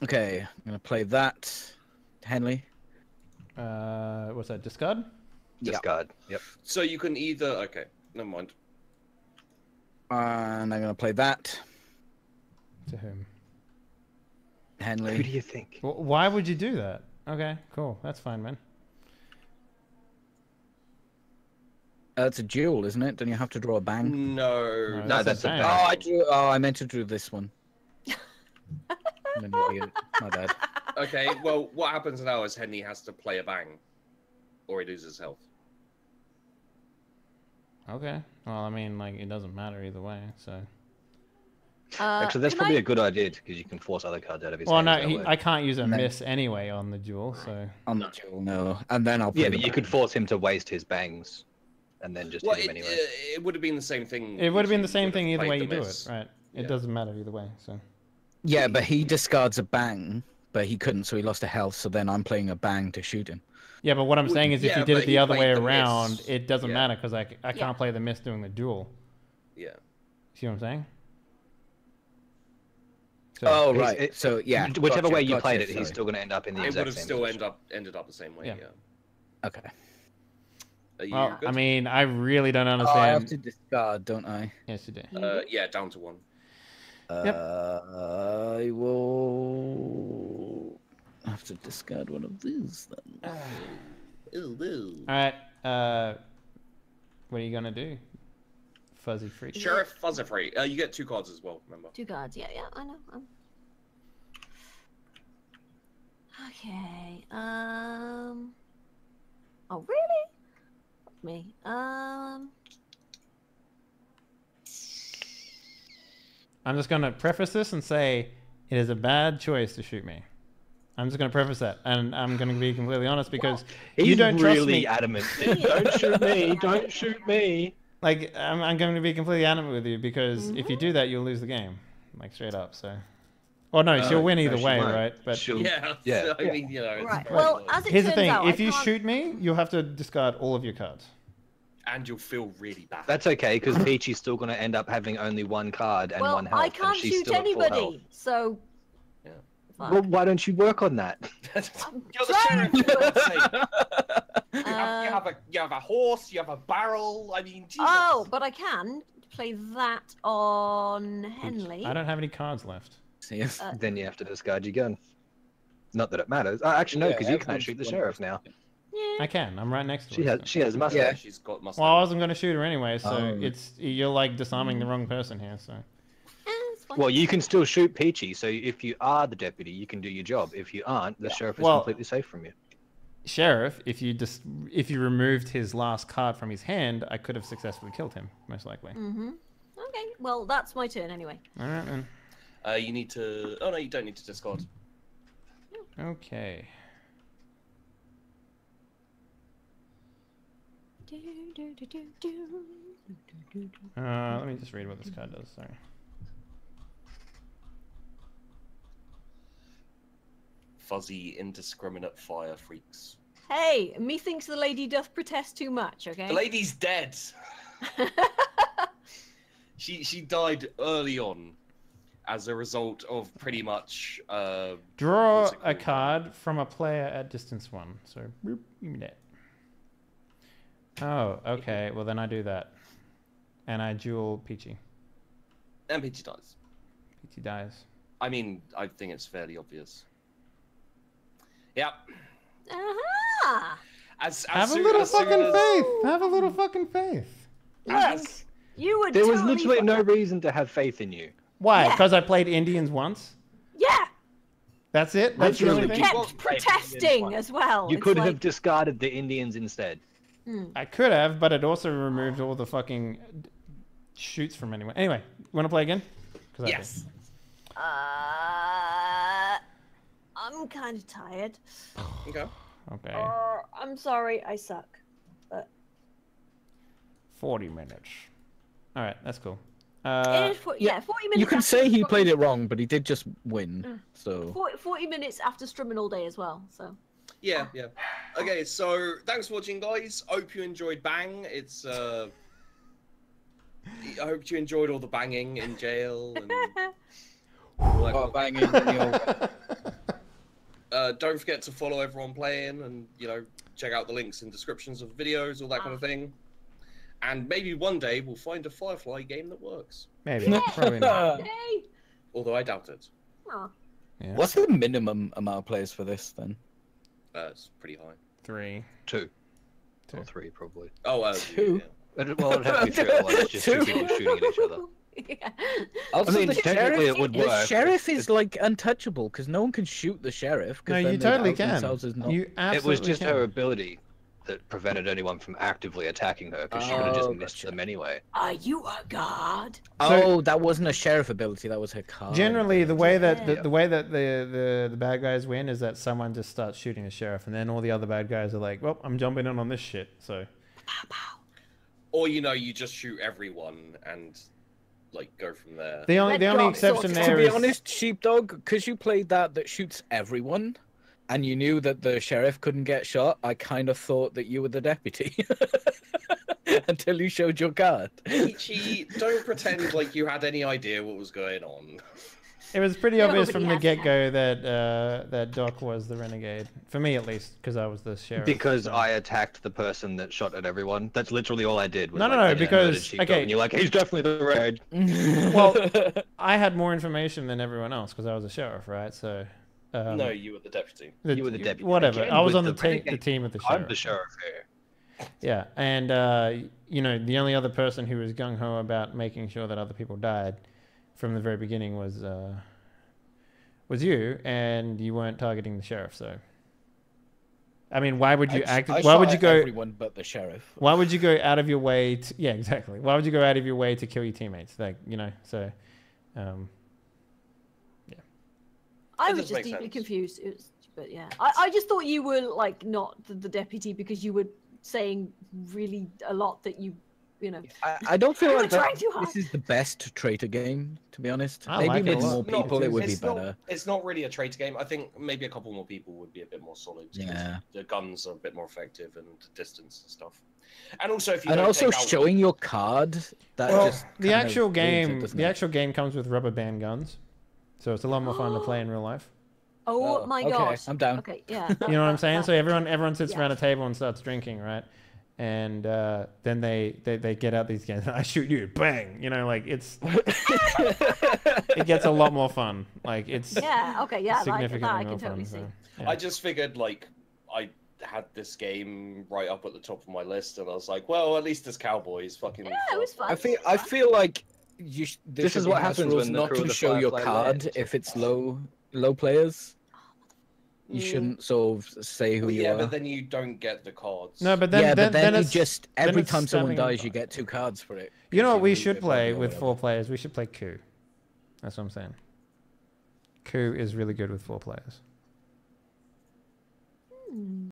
Okay, I'm gonna play that. Henley. Uh, what's that? Discard. Yeah. Discard. Yep. So you can either. Okay, never mind. And I'm gonna play that. To whom? Henley. Who do you think? Wh- Why would you do that? Okay, cool. That's fine, man. Uh, it's a duel, isn't it? Don't you have to draw a bang? No. No, No, that's that's a a bang. Oh, I drew. Oh, I meant to draw this one. I'm an idiot. My bad. Okay, well, what happens now is Henry has to play a bang, or he loses health. Okay. Well, I mean, like, it doesn't matter either way. So. Uh, Actually, that's can probably I- a good idea because you can force other cards out of his Well, hand no, he. I can't use a then- miss anyway on the duel. So. On the duel, no. And then I'll. Play Yeah, the but you bang. could force him to waste his bangs, and then just Well, hit him it, anyway. uh, it would have been the same thing. It would have been the same thing either way the you do it, right? It Yeah. doesn't matter either way. So. Yeah, but he discards a bang, but he couldn't, so he lost a health. So then I'm playing a bang to shoot him. Yeah, but what I'm saying is, if yeah, you did it the other way the around, miss. it doesn't Yeah. matter because I, Yeah. can't play the miss doing the duel. Yeah. See what I'm saying? So, Oh right. it- so yeah, Whichever gotcha, way you gotcha, played it, sorry. he's still going to end up in the It exact would have still position. ended up ended up the same way. Yeah. Yeah. Okay. Are you well, good? I mean, I really don't Oh, I have to discard, don't I? Yes, you do. uh, yeah, down to one. Yep. Uh, I will have to discard one of these then. Ooh, ooh. All right. Uh, what are you gonna do, fuzzy freak? Sheriff Fuzzifree. Uh, you get two cards as well. Remember. Two cards. Yeah, yeah, I know. i Okay. Um. Oh, really? Fuck me. Um. I'm just going to preface this and say it is a bad choice to shoot me. I'm just going to preface that, and I'm going to be completely honest because He's you don't trust really me. adamant. don't shoot me! Don't shoot me! Like I'm, I'm going to be completely adamant with you because if you Mm-hmm. do that, you'll lose the game, like straight up. So, or no, she'll Uh, win either she way, won't. right? But She'll- Yeah, Yeah. I mean, you know, Right. Well, as it here's the thing: out, if I you can't- shoot me, you'll have to discard all of your cards. And you'll feel really bad. That's okay because Peachy's still going to end up having only one card and well, one health, I can't she's shoot still at full health. anybody, so. Yeah. Well, why don't you work on that? You're the sheriff. for God's sake. You have, you Uh, have a you have a horse. You have a barrel. I mean, Jesus. Oh, but I can play that on Henley. I don't have any cards left. See if Uh, then you have to discard your gun. Not that it matters. Uh, actually, no, Yeah, because you can't shoot the sheriff person. now. Yeah. I can. I'm right next to She her. has so- she has yeah, she's got Mustang. Well, I wasn't going to shoot her anyway, so Um, it's you're like disarming the wrong person here. So it's fine. Well, you can still shoot Peachy. So if you are the deputy, you can do your job. If you aren't, the sheriff is Well- completely safe from you. sheriff, if you just if you removed his last card from his hand, I could have successfully killed him, most likely. Mm-hmm. Okay, well, that's my turn anyway. All right then. Uh, you need to. Oh no, you don't need to discard. Okay. Do, do, do, do, do. Uh, let me just read what this card does. Sorry. Fuzzy, indiscriminate fire freaks. Hey, methinks the lady doth protest too much, okay? The lady's dead. she she died early on, as a result of pretty much. Uh, Draw a card from a player at distance one. So, boop, give me that. Oh, okay. Well, then I do that, and I duel Peachy. and Peachy dies. Peachy dies. I mean, I think it's fairly obvious. Yep. Aha! As, as Have a little as fucking as- faith. Have a little fucking faith. Yes. You were There was totally literally fu- no reason to have faith in you. Why? Yeah. Because I played Indians once. Yeah! That's it. That's the Literally, You thing. Kept protesting as well. You It's could like, have discarded the Indians instead. Hmm. I could have, but it also removed all the fucking shoots from anyone. Anyway, want to play again? 'Cause I Yes. Uh, I'm kind of tired. Okay. Okay. Uh, I'm sorry, I suck. But Forty minutes. All right, that's cool. Uh, for- yeah, 40 minutes. you can say he played it wrong, but he did just win. Mm. So 40, 40 minutes after strumming all day as well, so. Yeah, yeah. Okay, so thanks for watching, guys. Hope you enjoyed Bang. It's uh, I hope you enjoyed all the banging in jail and all that Oh, kind of- banging. Uh, don't forget to follow everyone playing and you know check out the links in descriptions of videos, all that kind of thing. And maybe one day we'll find a Firefly game that works. maybe. Probably not. Yay! Although I doubt it. Aw. Yeah. What's the minimum amount of players for this then? Uh, it's pretty high. Three. Two. Two. Or three, probably. Oh, uh, Two. yeah. Uh, Well, it'd have to be three, otherwise it's just two people shooting at each other. yeah. Also, mean, the technically sheriff, it would work. The sheriff is like untouchable because no one can shoot the sheriff. 'cause No, you totally can. themselves as not- You It was just can. her ability that prevented anyone from actively attacking her because she would have just Oh, missed them anyway. Are you a god? Oh, that wasn't a sheriff ability. That was her card. Generally, the way that the, the way that the, the the bad guys win is that someone just starts shooting the sheriff, and then all the other bad guys are like, "Well, I'm jumping in on this shit." So Pow, pow. Or you know, you just shoot everyone and like go from there. the only Let the only God exception sort to there be honest, sheepdog, because you played that that shoots everyone, and you knew that the sheriff couldn't get shot. I kind of thought that you were the deputy until you showed your card. Peachy, don't pretend like you had any idea what was going on. it was pretty Nobody obvious from the get go that uh, that Doc was the renegade for me at least because I was the sheriff. Because so- I attacked the person that shot at everyone. That's literally all I did. Was No, no, like, no, because- okay. And you're like, he's definitely the red. Well, I had more information than everyone else because I was a sheriff, right? So um, no, you were the deputy. the- You were the deputy. Whatever. Again, I was on the, the ta- the team with the sheriff. I'm the sheriff here. Yeah, and uh, you know the only other person who was gung ho about making sure that other people died from the very beginning was uh, was you, and you weren't targeting the sheriff. So, I mean, why would you I- act? I Why would you go? Everyone but the sheriff. Why would you go out of your way? To, yeah, exactly. Why would you go out of your way to kill your teammates? Like you know, so Um, I was just deeply sense. confused. It was, but yeah, I, I just thought you were like not the, the deputy because you were saying really a lot that you, you know. I, I don't feel like that, trying too hard. this is the best traitor game, to be honest. I Maybe like a with lot. more It's not- people, it would be not- better. It's not really a traitor game. I think maybe a couple more people would be a bit more solid. Yeah. The guns are a bit more effective and distance and stuff. And also, if you And also take out- showing your card. That well, just the actual ruins it, game, the it? actual game comes with rubber band guns, so it's a lot more fun to play in real life. Oh, Oh, my okay, god. I'm down. Okay, yeah. You know what I'm saying? So everyone everyone sits Yeah. around a table and starts drinking, right? And uh, then they, they they get out these guns. I shoot you, bang! You know, like it's it gets a lot more fun. Like it's yeah. Okay. Yeah. Like, significantly that I more can totally fun. see. so, yeah. I just figured like I had this game right up at the top of my list, and I was like, well, at least there's cowboys. Fucking. Yeah, it was fun. I feel I feel like you. Sh- there This is what happens rules when not to show your card land. if it's low low players. You Mm. shouldn't sort of say who Well, you yeah, are. but then you don't get the cards. no, but then yeah, then, but then, you just every time someone dies, you get two cards for it. You know what we should play with four players? We should play coup. That's what I'm saying. Coup is really good with four players. Hmm.